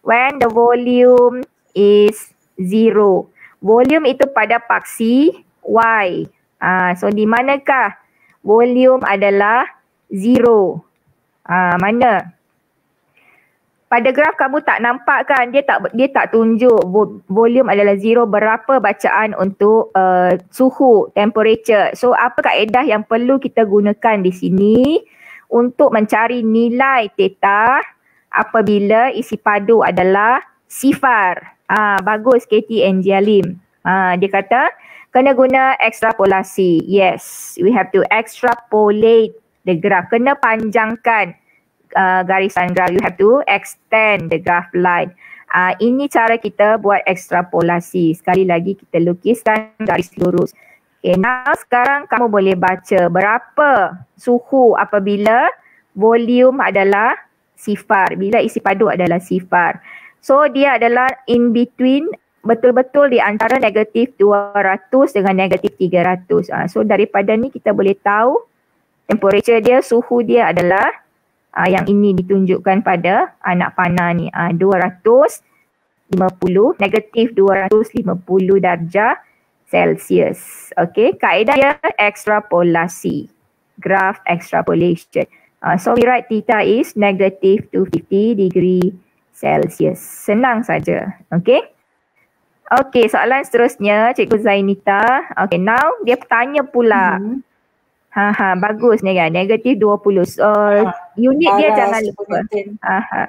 when the volume is zero. Volume itu pada paksi Y. Uh, so di manakah volume adalah zero? Uh, mana? Pada graf kamu tak nampak kan dia tak dia tak tunjuk volume adalah zero berapa bacaan untuk uh, suhu temperature. So apa kaedah yang perlu kita gunakan di sini? Untuk mencari nilai theta apabila isi padu adalah sifar. Ah bagus Katie and Jialim. Ah dia kata kena guna ekstrapolasi. Yes, we have to extrapolate the graph. Kena panjangkan uh, garisan graph. You have to extend the graph line. Ah ini cara kita buat ekstrapolasi. Sekali lagi kita lukiskan garis lurus. Okay, now sekarang kamu boleh baca berapa suhu apabila volume adalah sifar. Bila isi padu adalah sifar. So dia adalah in between betul-betul di antara negatif 200 dengan negatif 300. Uh, so daripada ni kita boleh tahu temperature dia, suhu dia adalah uh, yang ini ditunjukkan pada anak panah ni. Uh, 250, negatif 250 darjah Celsius. Okay, kaedah dia extrapolasi. Graph extrapolation. Uh, so we write theta is negative 250 degree Celsius. Senang saja. Okay. Okay, soalan seterusnya Cikgu Zainita. Okay, now dia tanya pula. Hmm. Ha ha bagus ni kan. Negatif 20. So Ha, unit dia Paras, jangan lupa. Ha ha.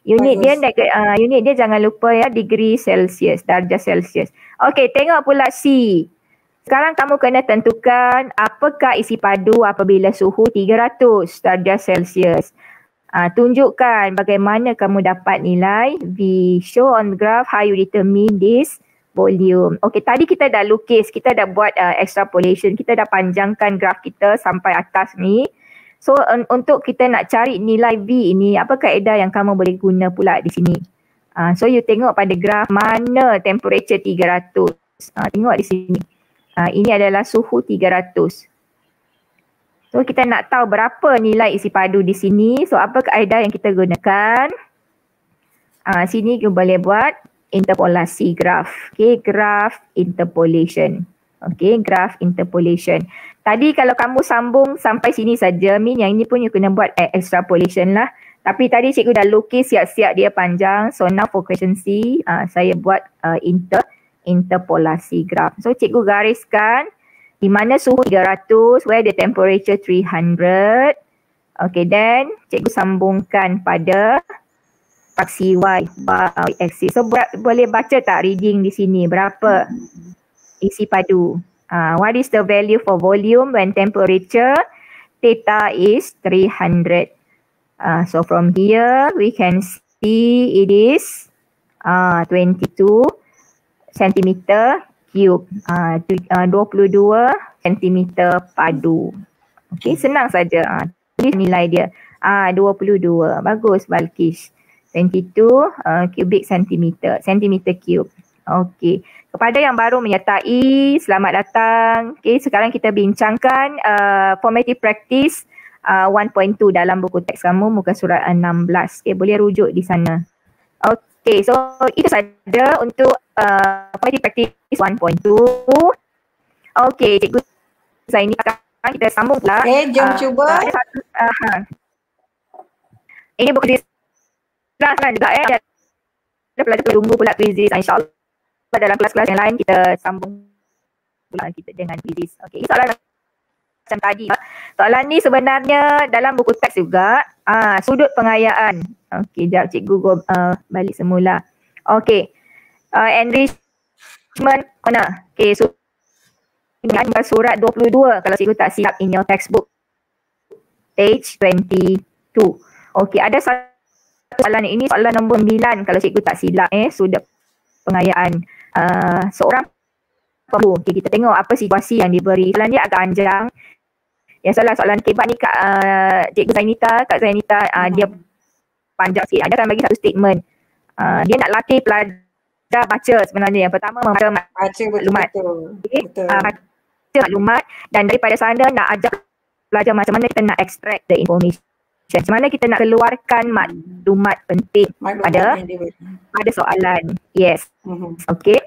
Unit dia Bagus. uh, unit dia jangan lupa ya degree Celsius, darjah Celsius. Okey, tengok pula C. Sekarang kamu kena tentukan apakah isi padu apabila suhu 300 darjah Celsius. Uh, tunjukkan bagaimana kamu dapat nilai V. Show on graph how you determine this volume. Okey, tadi kita dah lukis, kita dah buat uh, extrapolation, kita dah panjangkan graf kita sampai atas ni. So un- untuk kita nak cari nilai V ini, apa kaedah yang kamu boleh guna pula di sini? Uh, so you tengok pada graf mana temperature 300. Uh, tengok di sini. Uh, ini adalah suhu 300. So kita nak tahu berapa nilai isi padu di sini. So apa kaedah yang kita gunakan? Uh, sini you boleh buat interpolasi graf. Okay, graph interpolation. Okay, graph interpolation. Tadi kalau kamu sambung sampai sini saja, Min yang ini pun you kena buat eh, extrapolation lah. Tapi tadi cikgu dah lukis siap-siap dia panjang. So now for question C, uh, saya buat uh, inter interpolasi graph. So cikgu gariskan di mana suhu 300, where the temperature 300. Okay, then cikgu sambungkan pada paksi Y, y axis. So boleh baca tak reading di sini berapa isi padu? Uh, what is the value for volume when temperature theta is 300? Uh, so from here we can see it is uh, 22 centimeter cube, uh, tu- uh, 22 centimeter padu. Okay, senang saja. Uh, tulis nilai dia. Ah, 22. Bagus Balkis. 22 uh, cubic centimeter, centimeter cube. Okey. Kepada yang baru menyertai, selamat datang. Okey, sekarang kita bincangkan uh, formative practice uh, 1.2 dalam buku teks kamu muka surat 16. Okey, boleh rujuk di sana. Okey, so itu saja untuk uh, formative practice 1.2. Okey, cikgu saya ini akan kita sambung pula. Okay, jom Ah, cuba. ada satu, aha. Ini buku kelas kan juga eh. Ada pelajar tunggu pula quizzes. InsyaAllah dalam kelas-kelas yang lain kita sambung pula kita dengan quizzes. Okey, soalan macam tadi. ah. Soalan ni sebenarnya dalam buku teks juga. Ah, sudut pengayaan. Okey, jap cikgu go, uh, balik semula. Okey. Uh, enrichment mana? Okey, so ini surat 22 kalau cikgu tak silap in your textbook. Page 22. Okey, ada satu soalan ini soalan nombor 9 kalau cikgu tak silap eh sudut pengayaan uh, seorang perlu. Okey, kita tengok apa situasi yang diberi. Soalan dia agak anjang. Yang soalan soalan kebat ni Kak uh, Cikgu Zainita, Kak Zainita uh, dia panjang sikit. Dia akan bagi satu statement. Uh, dia nak latih pelajar baca sebenarnya. Yang pertama membaca Baca Maklumat. Okay. Betul. Uh, baca maklumat dan daripada sana nak ajak pelajar macam mana kita nak extract the information. Macam mana kita nak keluarkan maklumat penting Maklumat ada? dia- pada soalan. Yes. Mhm. Okay.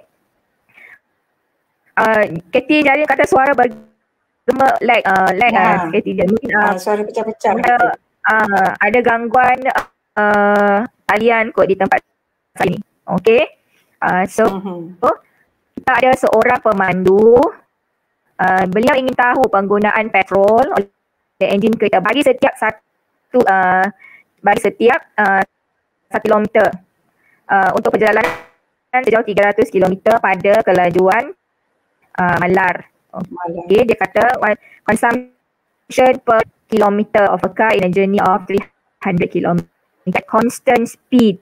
Uh, Katie jadi kata suara bergema lag, uh, lag Ya. uh, Katie jadi mungkin uh, Ah, suara pecah-pecah. ada, uh, ada gangguan uh, talian kot di tempat saya ni. Okay. Uh, so Mhm. kita ada seorang pemandu uh, beliau ingin tahu penggunaan petrol oleh enjin kereta bagi setiap satu uh, bagi setiap uh, satu kilometer uh, untuk perjalanan sejauh 300 kilometer pada kelajuan uh, malar. Okay, dia kata consumption per kilometer of a car in a journey of 300 kilometer at constant speed.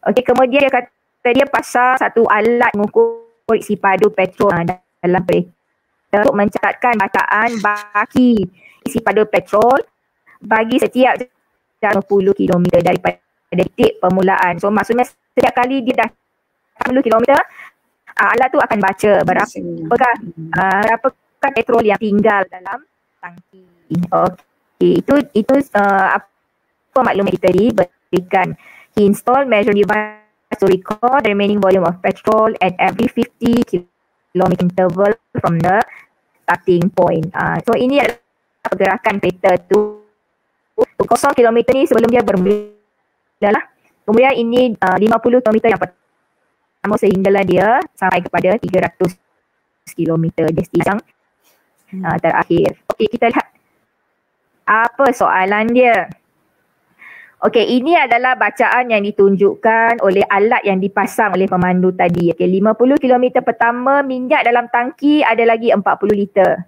Okay, kemudian dia kata dia pasang satu alat mengukur isi padu petrol uh, dalam kereta untuk mencatatkan bacaan baki isi padu petrol bagi setiap jarak 10 km daripada titik permulaan. So maksudnya setiap kali dia dah 10 km, uh, alat tu akan baca berapa uh, berapakah petrol yang tinggal dalam tangki. Okey, itu itu uh, apa maklumat kita diberikan. He install measuring device to record the remaining volume of petrol at every 50 km interval from the starting point. Uh, so ini adalah pergerakan kereta tu. Kosong kilometer ni sebelum dia bermula lah. Kemudian ini uh, 50 km yang pertama sehinggalah dia sampai kepada 300 km destinasi yang uh, terakhir. Okey, kita lihat Apa soalan dia? Okey, ini adalah bacaan yang ditunjukkan oleh alat yang dipasang oleh pemandu tadi. Okey, 50 km pertama minyak dalam tangki ada lagi 40 liter.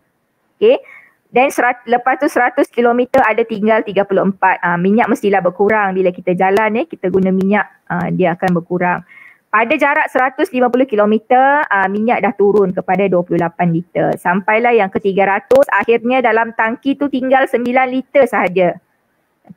Okey. Dan serat, lepas tu 100 km ada tinggal 34. Uh, minyak mestilah berkurang bila kita jalan eh, kita guna minyak uh, dia akan berkurang. Pada jarak 150 km uh, minyak dah turun kepada 28 liter. Sampailah yang ke 300 akhirnya dalam tangki tu tinggal 9 liter sahaja.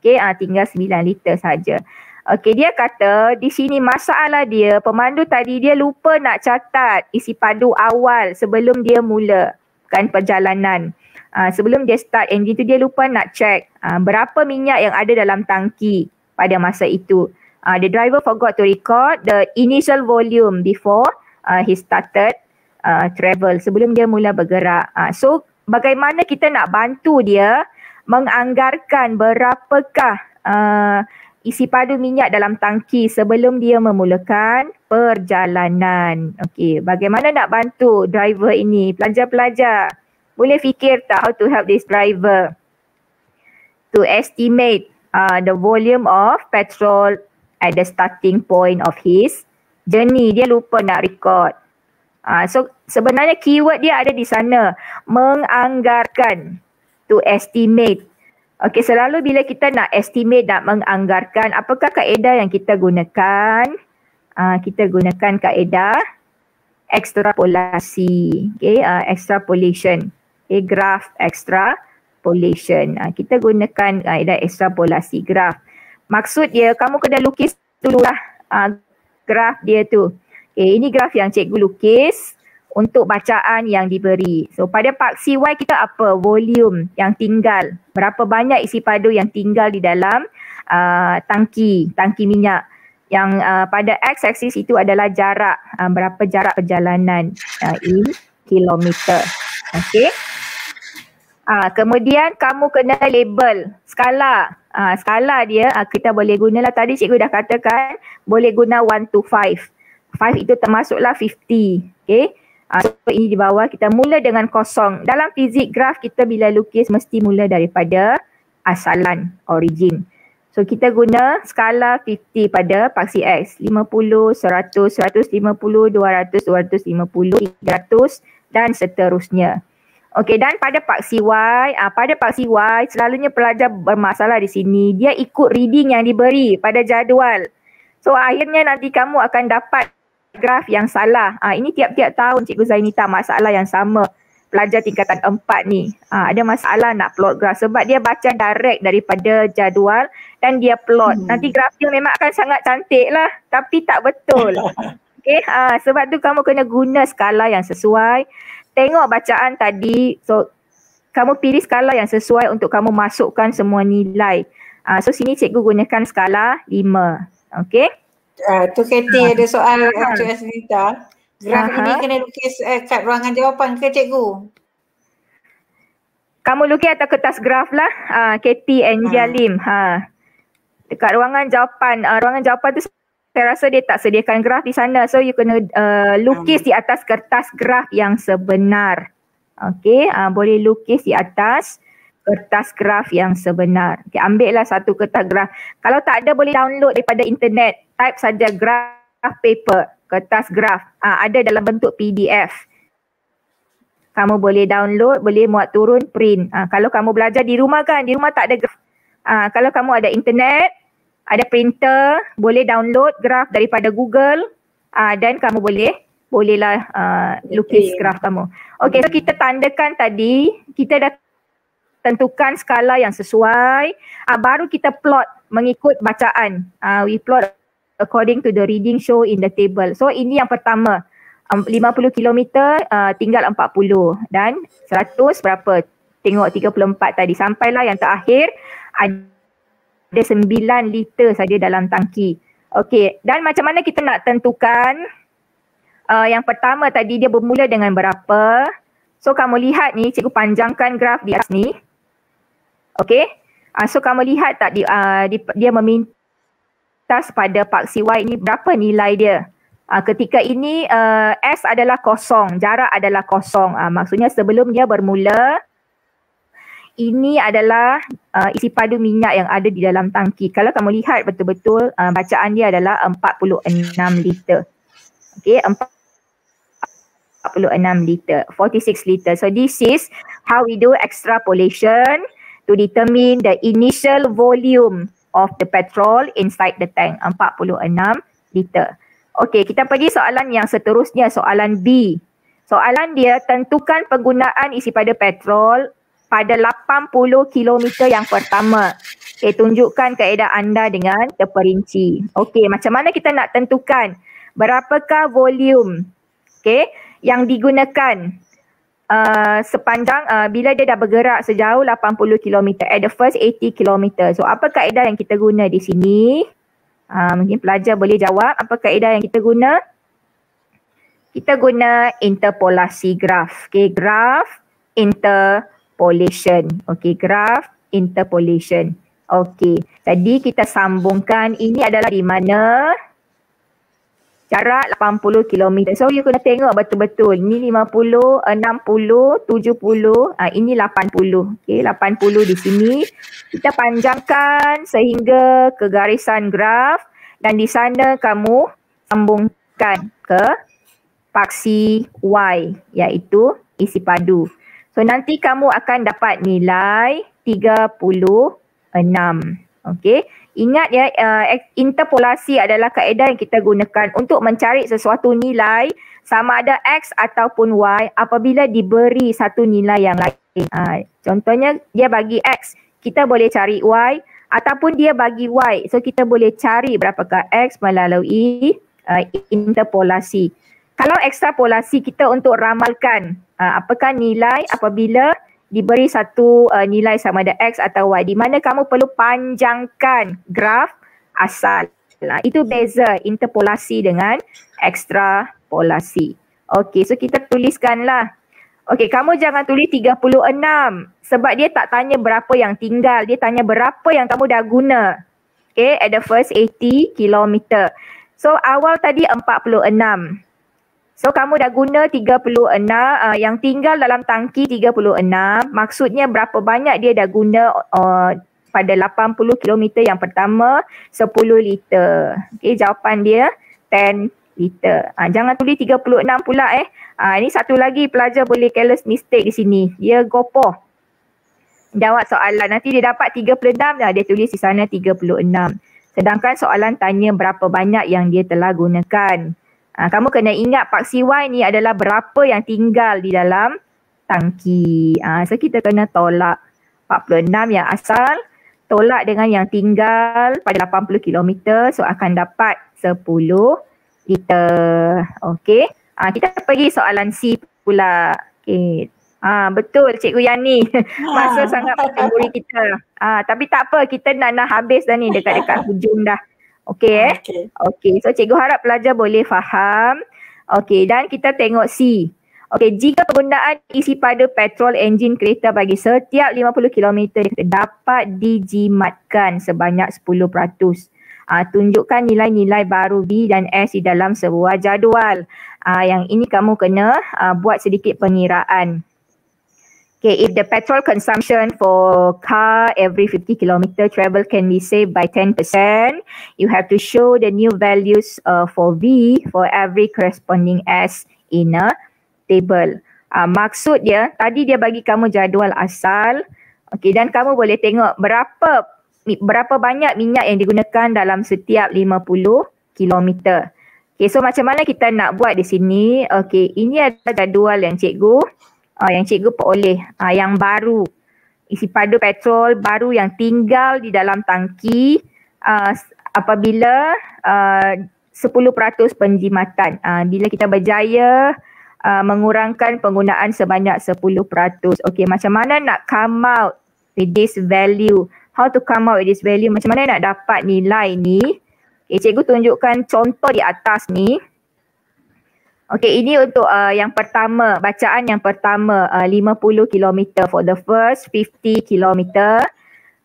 Okey, uh, tinggal 9 liter sahaja. Okey, dia kata di sini masalah dia pemandu tadi dia lupa nak catat isi padu awal sebelum dia mulakan perjalanan. Uh, sebelum dia start engine tu dia lupa nak check uh, berapa minyak yang ada dalam tangki pada masa itu. Uh, the driver forgot to record the initial volume before uh, he started uh, travel sebelum dia mula bergerak. Uh, so bagaimana kita nak bantu dia menganggarkan berapakah uh, isi padu minyak dalam tangki sebelum dia memulakan perjalanan. Okey, bagaimana nak bantu driver ini, pelajar-pelajar? Boleh fikir tak how to help this driver to estimate uh, the volume of petrol at the starting point of his journey. Dia lupa nak record. Uh, so sebenarnya keyword dia ada di sana. Menganggarkan. To estimate. Okay, selalu bila kita nak estimate, nak menganggarkan, apakah kaedah yang kita gunakan? Uh, kita gunakan kaedah ekstrapolasi. Okay, uh, extrapolation graph extrapolation. Ha, kita gunakan kaedah extrapolasi graph. Maksud dia kamu kena lukis dululah ha, graph dia tu. Okay, ini graph yang cikgu lukis untuk bacaan yang diberi. So pada paksi Y kita apa? Volume yang tinggal. Berapa banyak isi padu yang tinggal di dalam uh, tangki, tangki minyak. Yang uh, pada X axis itu adalah jarak. Uh, berapa jarak perjalanan uh, in kilometer. Okay. Ah, kemudian kamu kena label skala. Ah, skala dia ah, kita boleh gunalah tadi cikgu dah katakan boleh guna 1 to 5. 5 itu termasuklah 50. Okay. Ah, so ini di bawah kita mula dengan kosong. Dalam fizik graf kita bila lukis mesti mula daripada asalan, origin. So kita guna skala 50 pada paksi X. 50, 100, 150, 200, 250, 300 dan seterusnya. Okey dan pada paksi Y, uh, pada paksi Y selalunya pelajar bermasalah di sini. Dia ikut reading yang diberi pada jadual. So akhirnya nanti kamu akan dapat graf yang salah. Uh, ini tiap-tiap tahun Cikgu Zainita masalah yang sama. Pelajar tingkatan empat ni uh, ada masalah nak plot graf sebab dia baca direct daripada jadual dan dia plot. Hmm. Nanti graf dia memang akan sangat cantik lah tapi tak betul. Okay, uh, sebab tu kamu kena guna skala yang sesuai tengok bacaan tadi so kamu pilih skala yang sesuai untuk kamu masukkan semua nilai. Uh, so sini cikgu gunakan skala 5. Okay. Uh, tu Katie uh, ada soal uh, Cik Asnita. Graf uh-huh. ini kena lukis uh, kat ruangan jawapan ke cikgu? Kamu lukis atas kertas graf lah. Uh, Katie and Jalim. Uh. Ha. Dekat ruangan jawapan. Uh, ruangan jawapan tu saya rasa dia tak sediakan graf di sana. So you kena uh, lukis di atas kertas graf yang sebenar. Okay, uh, boleh lukis di atas kertas graf yang sebenar. Okay, ambil lah satu kertas graf. Kalau tak ada boleh download daripada internet. Type saja graph paper, kertas graf. Uh, ada dalam bentuk PDF. Kamu boleh download, boleh muat turun, print. Uh, kalau kamu belajar di rumah kan, di rumah tak ada graf. Uh, kalau kamu ada internet, ada printer, boleh download graf daripada Google uh, dan kamu boleh bolehlah uh, lukis okay. graf kamu. Okey, so kita tandakan tadi, kita dah tentukan skala yang sesuai, uh, baru kita plot mengikut bacaan. Uh, we plot according to the reading show in the table. So ini yang pertama. Um, 50 km uh, tinggal 40 dan 100 berapa? Tengok 34 tadi. Sampailah yang terakhir ada ada sembilan liter saja dalam tangki. Okey, dan macam mana kita nak tentukan uh, yang pertama tadi dia bermula dengan berapa? So kamu lihat ni, cikgu panjangkan graf di atas ni. Okey, uh, so kamu lihat tak di, uh, di, dia meminta pada paksi Y ni berapa nilai dia? Uh, ketika ini uh, S adalah kosong, jarak adalah kosong. Uh, maksudnya sebelum dia bermula, ini adalah uh, isi padu minyak yang ada di dalam tangki. Kalau kamu lihat betul-betul uh, bacaan dia adalah 46 liter. Okay, 46 liter, 46 liter. So this is how we do extrapolation to determine the initial volume of the petrol inside the tank, 46 liter. Okay, kita pergi soalan yang seterusnya, soalan B. Soalan dia, tentukan penggunaan isi pada petrol pada 80 km yang pertama. Okay, tunjukkan kaedah anda dengan terperinci. Okay, macam mana kita nak tentukan berapakah volume okay, yang digunakan uh, sepanjang uh, bila dia dah bergerak sejauh 80 km at the first 80 km. So apa kaedah yang kita guna di sini? Uh, mungkin pelajar boleh jawab apa kaedah yang kita guna? Kita guna interpolasi graf. Okay, graph interpolation. Okay, graph interpolation. Okay, jadi kita sambungkan ini adalah di mana jarak 80 km. So you kena tengok betul-betul. Ni 50, 60, 70, uh, ini 80. Okay, 80 di sini. Kita panjangkan sehingga ke garisan graf dan di sana kamu sambungkan ke paksi Y iaitu isi padu. So nanti kamu akan dapat nilai 36. Okay. Ingat ya, uh, interpolasi adalah kaedah yang kita gunakan untuk mencari sesuatu nilai sama ada X ataupun Y apabila diberi satu nilai yang lain. Uh, contohnya dia bagi X, kita boleh cari Y ataupun dia bagi Y. So kita boleh cari berapakah X melalui uh, interpolasi. Kalau ekstrapolasi kita untuk ramalkan uh, apakah nilai apabila diberi satu uh, nilai sama ada X atau Y di mana kamu perlu panjangkan graf asal. Nah, itu beza interpolasi dengan ekstrapolasi. Okey, so kita tuliskanlah. Okey, kamu jangan tulis 36 sebab dia tak tanya berapa yang tinggal, dia tanya berapa yang kamu dah guna. Okay, at the first 80 kilometer. So awal tadi 46. So kamu dah guna 36 uh, yang tinggal dalam tangki 36 maksudnya berapa banyak dia dah guna uh, pada 80 km yang pertama 10 liter. Okey jawapan dia 10 liter. Uh, jangan tulis 36 pula eh. Uh, ini satu lagi pelajar boleh careless mistake di sini. Dia gopoh. Jawab soalan nanti dia dapat 36 dah dia tulis di sana 36. Sedangkan soalan tanya berapa banyak yang dia telah gunakan. Ha, kamu kena ingat paksi Y ni adalah berapa yang tinggal di dalam tangki. Ha, so kita kena tolak 46 yang asal, tolak dengan yang tinggal pada 80 km. So akan dapat 10 liter. Okey. Ha, kita pergi soalan C pula. Okey. Ha, betul Cikgu Yani. Masa sangat mengguri kita. Ha, tapi tak apa, kita nak nak habis dah ni dekat-dekat hujung dah. Okey eh. Okey. Okay. So cikgu harap pelajar boleh faham. Okey dan kita tengok C. Okey, jika penggunaan isi pada petrol enjin kereta bagi setiap 50 km dapat dijimatkan sebanyak 10%. Uh, tunjukkan nilai-nilai baru B dan S di dalam sebuah jadual. Uh, yang ini kamu kena uh, buat sedikit pengiraan. Okay, if the petrol consumption for car every 50 kilometer travel can be saved by 10%, you have to show the new values uh, for V for every corresponding S in a table. Uh, maksud dia, tadi dia bagi kamu jadual asal. Okay, dan kamu boleh tengok berapa berapa banyak minyak yang digunakan dalam setiap 50 kilometer. Okay, so macam mana kita nak buat di sini? Okay, ini adalah jadual yang cikgu uh, yang cikgu peroleh uh, yang baru isi padu petrol baru yang tinggal di dalam tangki uh, apabila uh, 10% penjimatan uh, bila kita berjaya uh, mengurangkan penggunaan sebanyak 10%. Okey, macam mana nak come out with this value? How to come out with this value? Macam mana nak dapat nilai ni? Okay, cikgu tunjukkan contoh di atas ni. Okay, ini untuk uh, yang pertama, bacaan yang pertama, uh, 50 km for the first 50 km.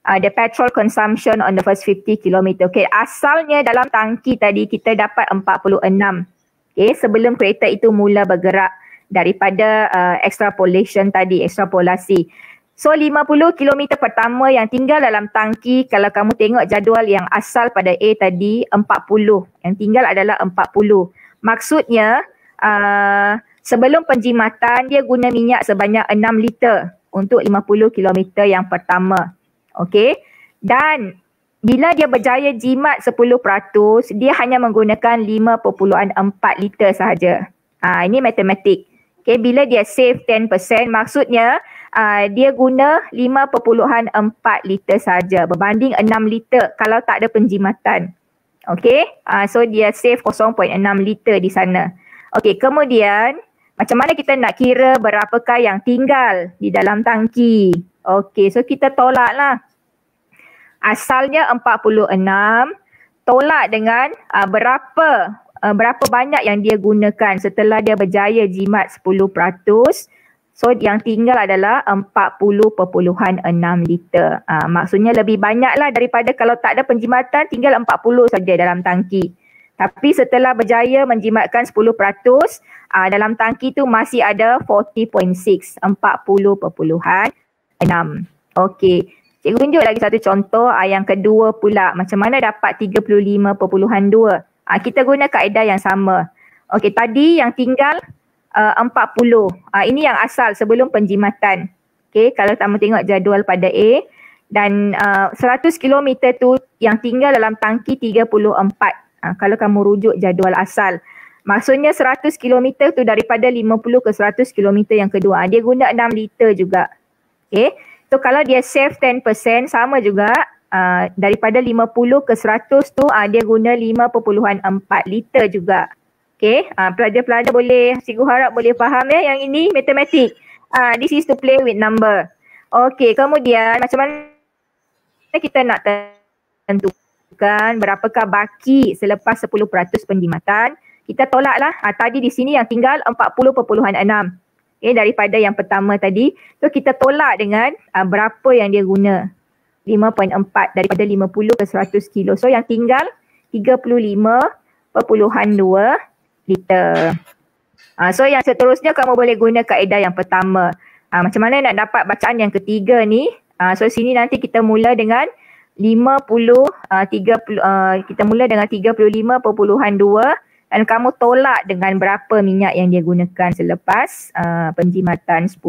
Uh, the petrol consumption on the first 50 km. Okay, asalnya dalam tangki tadi kita dapat 46. Okay, sebelum kereta itu mula bergerak daripada uh, extrapolation tadi, extrapolasi. So 50 km pertama yang tinggal dalam tangki kalau kamu tengok jadual yang asal pada A tadi 40. Yang tinggal adalah 40. Maksudnya uh, sebelum penjimatan dia guna minyak sebanyak 6 liter untuk 50 km yang pertama. Okey. Dan bila dia berjaya jimat 10%, dia hanya menggunakan 5.4 liter sahaja. Ah ini matematik. Okay, bila dia save 10%, maksudnya uh, dia guna 5.4 liter saja berbanding 6 liter kalau tak ada penjimatan. Okay, uh, so dia save 0.6 liter di sana. Okay, kemudian macam mana kita nak kira berapakah yang tinggal di dalam tangki? Okay, so kita tolak lah. Asalnya 46, tolak dengan uh, berapa uh, berapa banyak yang dia gunakan setelah dia berjaya jimat 10%. So yang tinggal adalah 40.6 liter. Uh, maksudnya lebih banyak lah daripada kalau tak ada penjimatan tinggal 40 saja dalam tangki. Tapi setelah berjaya menjimatkan 10%, uh, dalam tangki tu masih ada 40.6, 40.6. Okey. Cikgu tunjuk lagi satu contoh uh, yang kedua pula. Macam mana dapat 35.2? Uh, kita guna kaedah yang sama. Okey, tadi yang tinggal uh, 40. Uh, ini yang asal sebelum penjimatan. Okey, kalau kamu tengok jadual pada A dan uh, 100 km tu yang tinggal dalam tangki 34. Uh, kalau kamu rujuk jadual asal. Maksudnya 100 km tu daripada 50 ke 100 km yang kedua. Uh, dia guna 6 liter juga. Okey. So kalau dia save 10% sama juga uh, daripada 50 ke 100 tu uh, dia guna 5.4 liter juga. Okay, uh, pelajar-pelajar boleh, cikgu harap boleh faham ya yang ini matematik. Uh, this is to play with number. Okay, kemudian macam mana kita nak tentukan berapakah baki selepas 10% penjimatan. Kita tolaklah, uh, tadi di sini yang tinggal 40.6. Okay, daripada yang pertama tadi. So kita tolak dengan uh, berapa yang dia guna. 5.4 daripada 50 ke 100 kilo. So yang tinggal 35.2 liter. Uh, so yang seterusnya kamu boleh guna kaedah yang pertama. Uh, macam mana nak dapat bacaan yang ketiga ni? Uh, so sini nanti kita mula dengan 50 uh, 30 uh, kita mula dengan 35.2 dan kamu tolak dengan berapa minyak yang dia gunakan selepas uh, penjimatan 10%.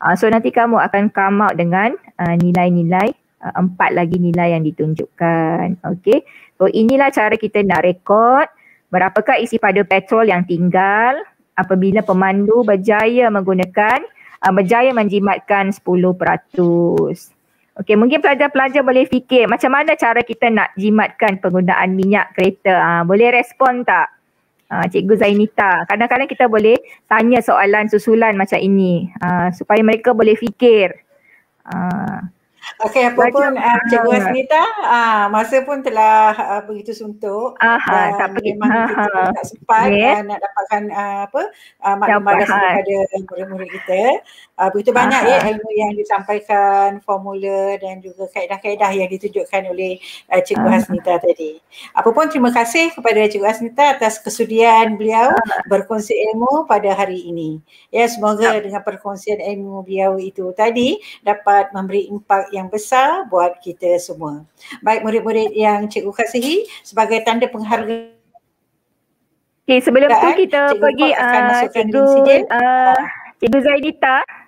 Uh, so nanti kamu akan come out dengan uh, nilai-nilai uh, empat lagi nilai yang ditunjukkan. Okay. So inilah cara kita nak rekod berapakah isi pada petrol yang tinggal apabila pemandu berjaya menggunakan uh, berjaya menjimatkan 10%. Okey, mungkin pelajar-pelajar boleh fikir macam mana cara kita nak jimatkan penggunaan minyak kereta. Uh, boleh respon tak? uh, Cikgu Zainita. Kadang-kadang kita boleh tanya soalan susulan macam ini uh, supaya mereka boleh fikir. Uh, Okey, apa pun uh, Cikgu Asnita, uh, masa pun telah uh, begitu suntuk Aha, dan tak pergi. memang Aha. kita tak sempat yeah. uh, nak dapatkan uh, apa uh, maklumat daripada murid-murid kita. Uh, begitu banyak Aha. ya ilmu yang disampaikan, formula dan juga kaedah-kaedah yang ditunjukkan oleh uh, Cikgu Aha. Hasnita tadi. Apapun terima kasih kepada Cikgu Hasnita atas kesudian beliau Aha. berkongsi ilmu pada hari ini. Ya, semoga Aha. dengan perkongsian ilmu beliau itu tadi dapat memberi impak yang besar buat kita semua. Baik murid-murid yang cikgu kasihi sebagai tanda penghargaan Okay, sebelum tu kita cikgu pergi uh, cikgu, uh, cikgu Zaidita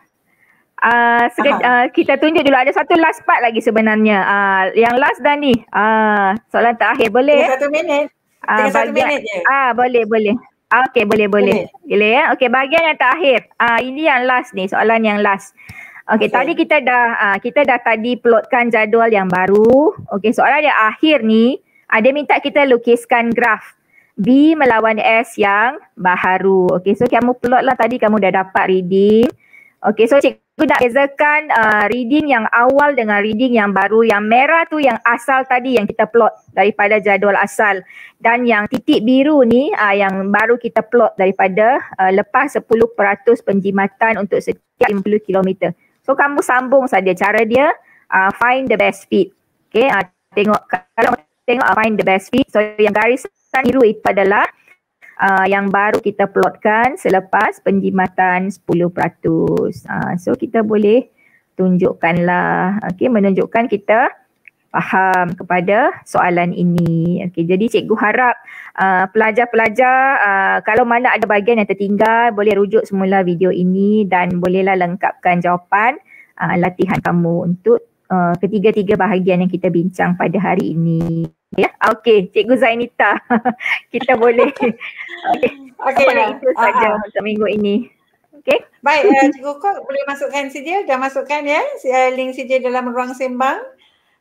uh, seke- uh, kita tunjuk dulu. Ada satu last part lagi sebenarnya. Uh, yang last dah ni. Uh, soalan terakhir boleh? Satu minit. Uh, satu minit je. Ah, boleh boleh. Okay boleh boleh. Boleh ya? Okay bahagian yang terakhir. Uh, ini yang last ni soalan yang last. Okey, okay. tadi kita dah uh, kita dah tadi plotkan jadual yang baru. Okey, soalan yang akhir ni ada minta kita lukiskan graf B melawan S yang baharu. Okey, so kamu plot lah tadi kamu dah dapat reading. Okey, so cikgu nak bezakan uh, reading yang awal dengan reading yang baru. Yang merah tu yang asal tadi yang kita plot daripada jadual asal. Dan yang titik biru ni uh, yang baru kita plot daripada uh, lepas 10% penjimatan untuk setiap 50 kilometer. So kamu sambung saja cara dia uh, find the best fit. Okay, uh, tengok kalau tengok uh, find the best fit. So yang garis biru itu adalah uh, yang baru kita plotkan selepas penjimatan 10%. Uh, so kita boleh tunjukkanlah. Okey, menunjukkan kita faham kepada soalan ini. Okey, jadi cikgu harap uh, pelajar-pelajar uh, kalau mana ada bahagian yang tertinggal boleh rujuk semula video ini dan bolehlah lengkapkan jawapan uh, latihan kamu untuk uh, ketiga-tiga bahagian yang kita bincang pada hari ini. Ya, okey, cikgu Zainita. kita boleh okey. Okey, itu saja uh-huh. untuk minggu ini. Okey. Baik, uh, cikgu kau boleh masukkan sijil, dah masukkan ya link sijil dalam ruang sembang.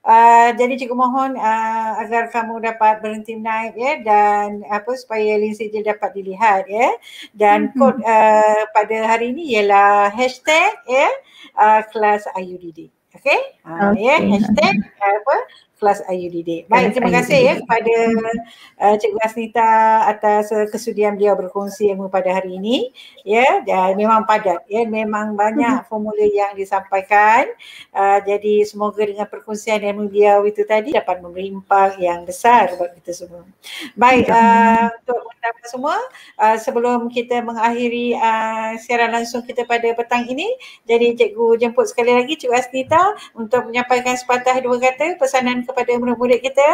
Uh, jadi cikgu mohon uh, agar kamu dapat berhenti naik ya dan apa supaya link sijil dapat dilihat ya dan mm-hmm. kod uh, pada hari ini ialah hashtag ya uh, kelas IUDD. Okay, uh, okay. ya hashtag apa kelas IUDD. Baik, terima kasih ya kepada uh, Cikgu Asnita atas uh, kesudian beliau berkongsi ilmu pada hari ini. Ya, dan memang padat ya, memang banyak hmm. formula yang disampaikan. Uh, jadi semoga dengan perkongsian ilmu beliau itu tadi dapat memberi impak yang besar buat kita semua. Baik, uh, untuk teman semua, uh, sebelum kita mengakhiri uh, siaran langsung kita pada petang ini, jadi Cikgu jemput sekali lagi Cikgu Asnita untuk menyampaikan sepatah dua kata pesanan kepada murid-murid kita?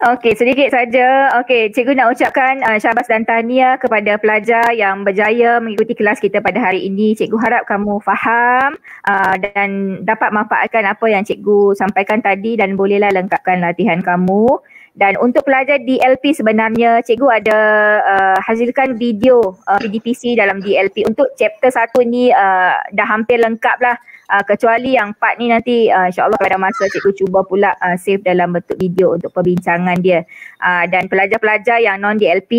Okey, sedikit saja. Okey, cikgu nak ucapkan uh, syabas dan tahniah kepada pelajar yang berjaya mengikuti kelas kita pada hari ini. Cikgu harap kamu faham uh, dan dapat manfaatkan apa yang cikgu sampaikan tadi dan bolehlah lengkapkan latihan kamu. Dan untuk pelajar DLP sebenarnya cikgu ada uh, hasilkan video uh, PDPC dalam DLP untuk chapter satu ni uh, dah hampir lengkap lah. Uh, kecuali yang part ni nanti uh, insyaAllah pada masa cikgu cuba pula uh, save dalam bentuk video untuk perbincangan dia. Uh, dan pelajar-pelajar yang non-DLP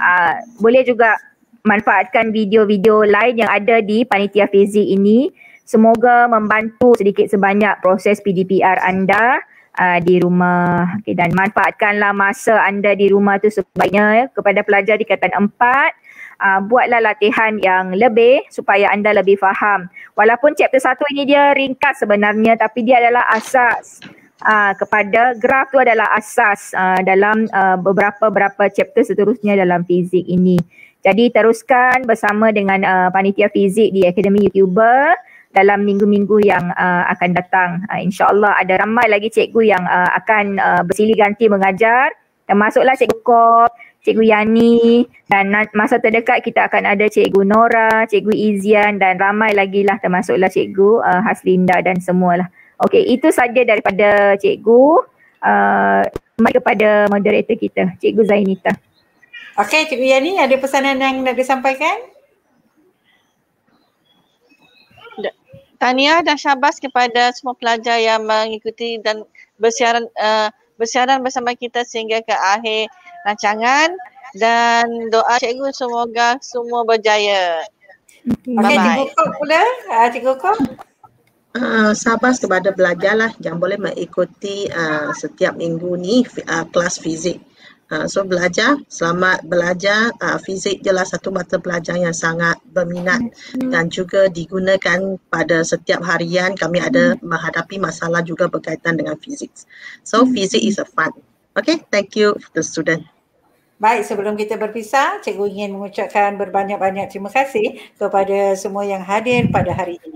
uh, boleh juga manfaatkan video-video lain yang ada di panitia fizik ini. Semoga membantu sedikit sebanyak proses PDPR anda uh, di rumah okay, dan manfaatkanlah masa anda di rumah tu sebaiknya ya, kepada pelajar di katan empat uh, buatlah latihan yang lebih supaya anda lebih faham. Walaupun chapter satu ini dia ringkas sebenarnya tapi dia adalah asas uh, kepada graf tu adalah asas uh, dalam uh, beberapa beberapa chapter seterusnya dalam fizik ini. Jadi teruskan bersama dengan uh, panitia fizik di Akademi YouTuber dalam minggu-minggu yang uh, akan datang. Uh, InsyaAllah ada ramai lagi cikgu yang uh, akan uh, bersilih ganti mengajar. Termasuklah cikgu Kop, Cikgu Yani dan masa terdekat kita akan ada Cikgu Nora, Cikgu Izian dan ramai lagi lah termasuklah Cikgu uh, Haslinda dan semualah. Okey, itu saja daripada Cikgu. Uh, mari kepada moderator kita, Cikgu Zainita. Okey, Cikgu Yani ada pesanan yang nak disampaikan? Tahniah dan syabas kepada semua pelajar yang mengikuti dan bersiaran uh, bersiaran bersama kita sehingga ke akhir rancangan dan doa cikgu semoga semua berjaya. Okey, cikgu Kok pula. Uh, cikgu Kok. Uh, sabar kepada belajar lah yang boleh mengikuti uh, setiap minggu ni uh, kelas fizik. Uh, so belajar, selamat belajar. Uh, fizik jelah satu mata pelajar yang sangat berminat dan juga digunakan pada setiap harian kami ada menghadapi masalah juga berkaitan dengan fizik. So fizik is a fun. Okay, thank you the student. Baik, sebelum kita berpisah, cikgu ingin mengucapkan berbanyak-banyak terima kasih kepada semua yang hadir pada hari ini.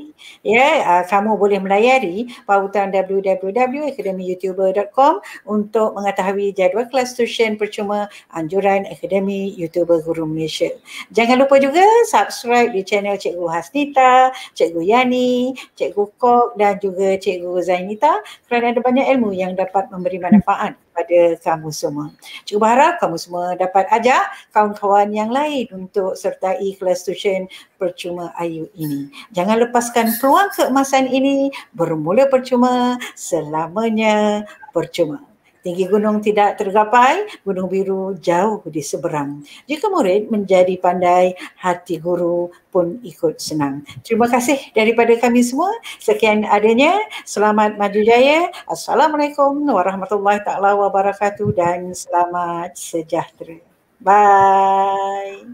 Ya, uh, kamu boleh melayari pautan www.akademiyoutuber.com untuk mengetahui jadual kelas tuition percuma anjuran Akademi YouTuber Guru Malaysia. Jangan lupa juga subscribe di channel Cikgu Hasnita, Cikgu Yani, Cikgu Kok dan juga Cikgu Zainita kerana ada banyak ilmu yang dapat memberi manfaat kepada kamu semua. Cikgu berharap kamu semua dapat ajak kawan-kawan yang lain untuk sertai kelas tuition percuma Ayu ini. Jangan lepaskan peluang keemasan ini bermula percuma, selamanya percuma. Tinggi gunung tidak tergapai, gunung biru jauh di seberang. Jika murid menjadi pandai, hati guru pun ikut senang. Terima kasih daripada kami semua. Sekian adanya. Selamat maju jaya. Assalamualaikum warahmatullahi taala wabarakatuh dan selamat sejahtera. Bye.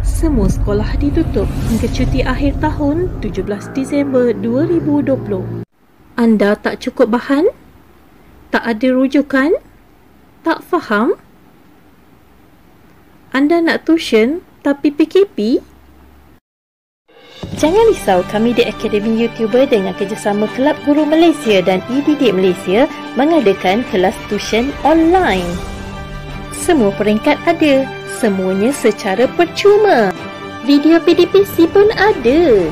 Semua sekolah ditutup hingga cuti akhir tahun 17 Disember 2020. Anda tak cukup bahan? Tak ada rujukan? Tak faham? Anda nak tuition tapi PKP? Jangan risau, kami di Akademi YouTuber dengan kerjasama Kelab Guru Malaysia dan EDD Malaysia mengadakan kelas tuition online. Semua peringkat ada, semuanya secara percuma. Video PDPC pun ada.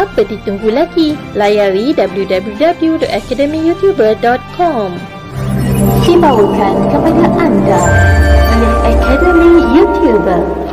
Apa ditunggu lagi? Layari www.academyyoutuber.com Dibawakan kepada anda oleh Akademi YouTuber.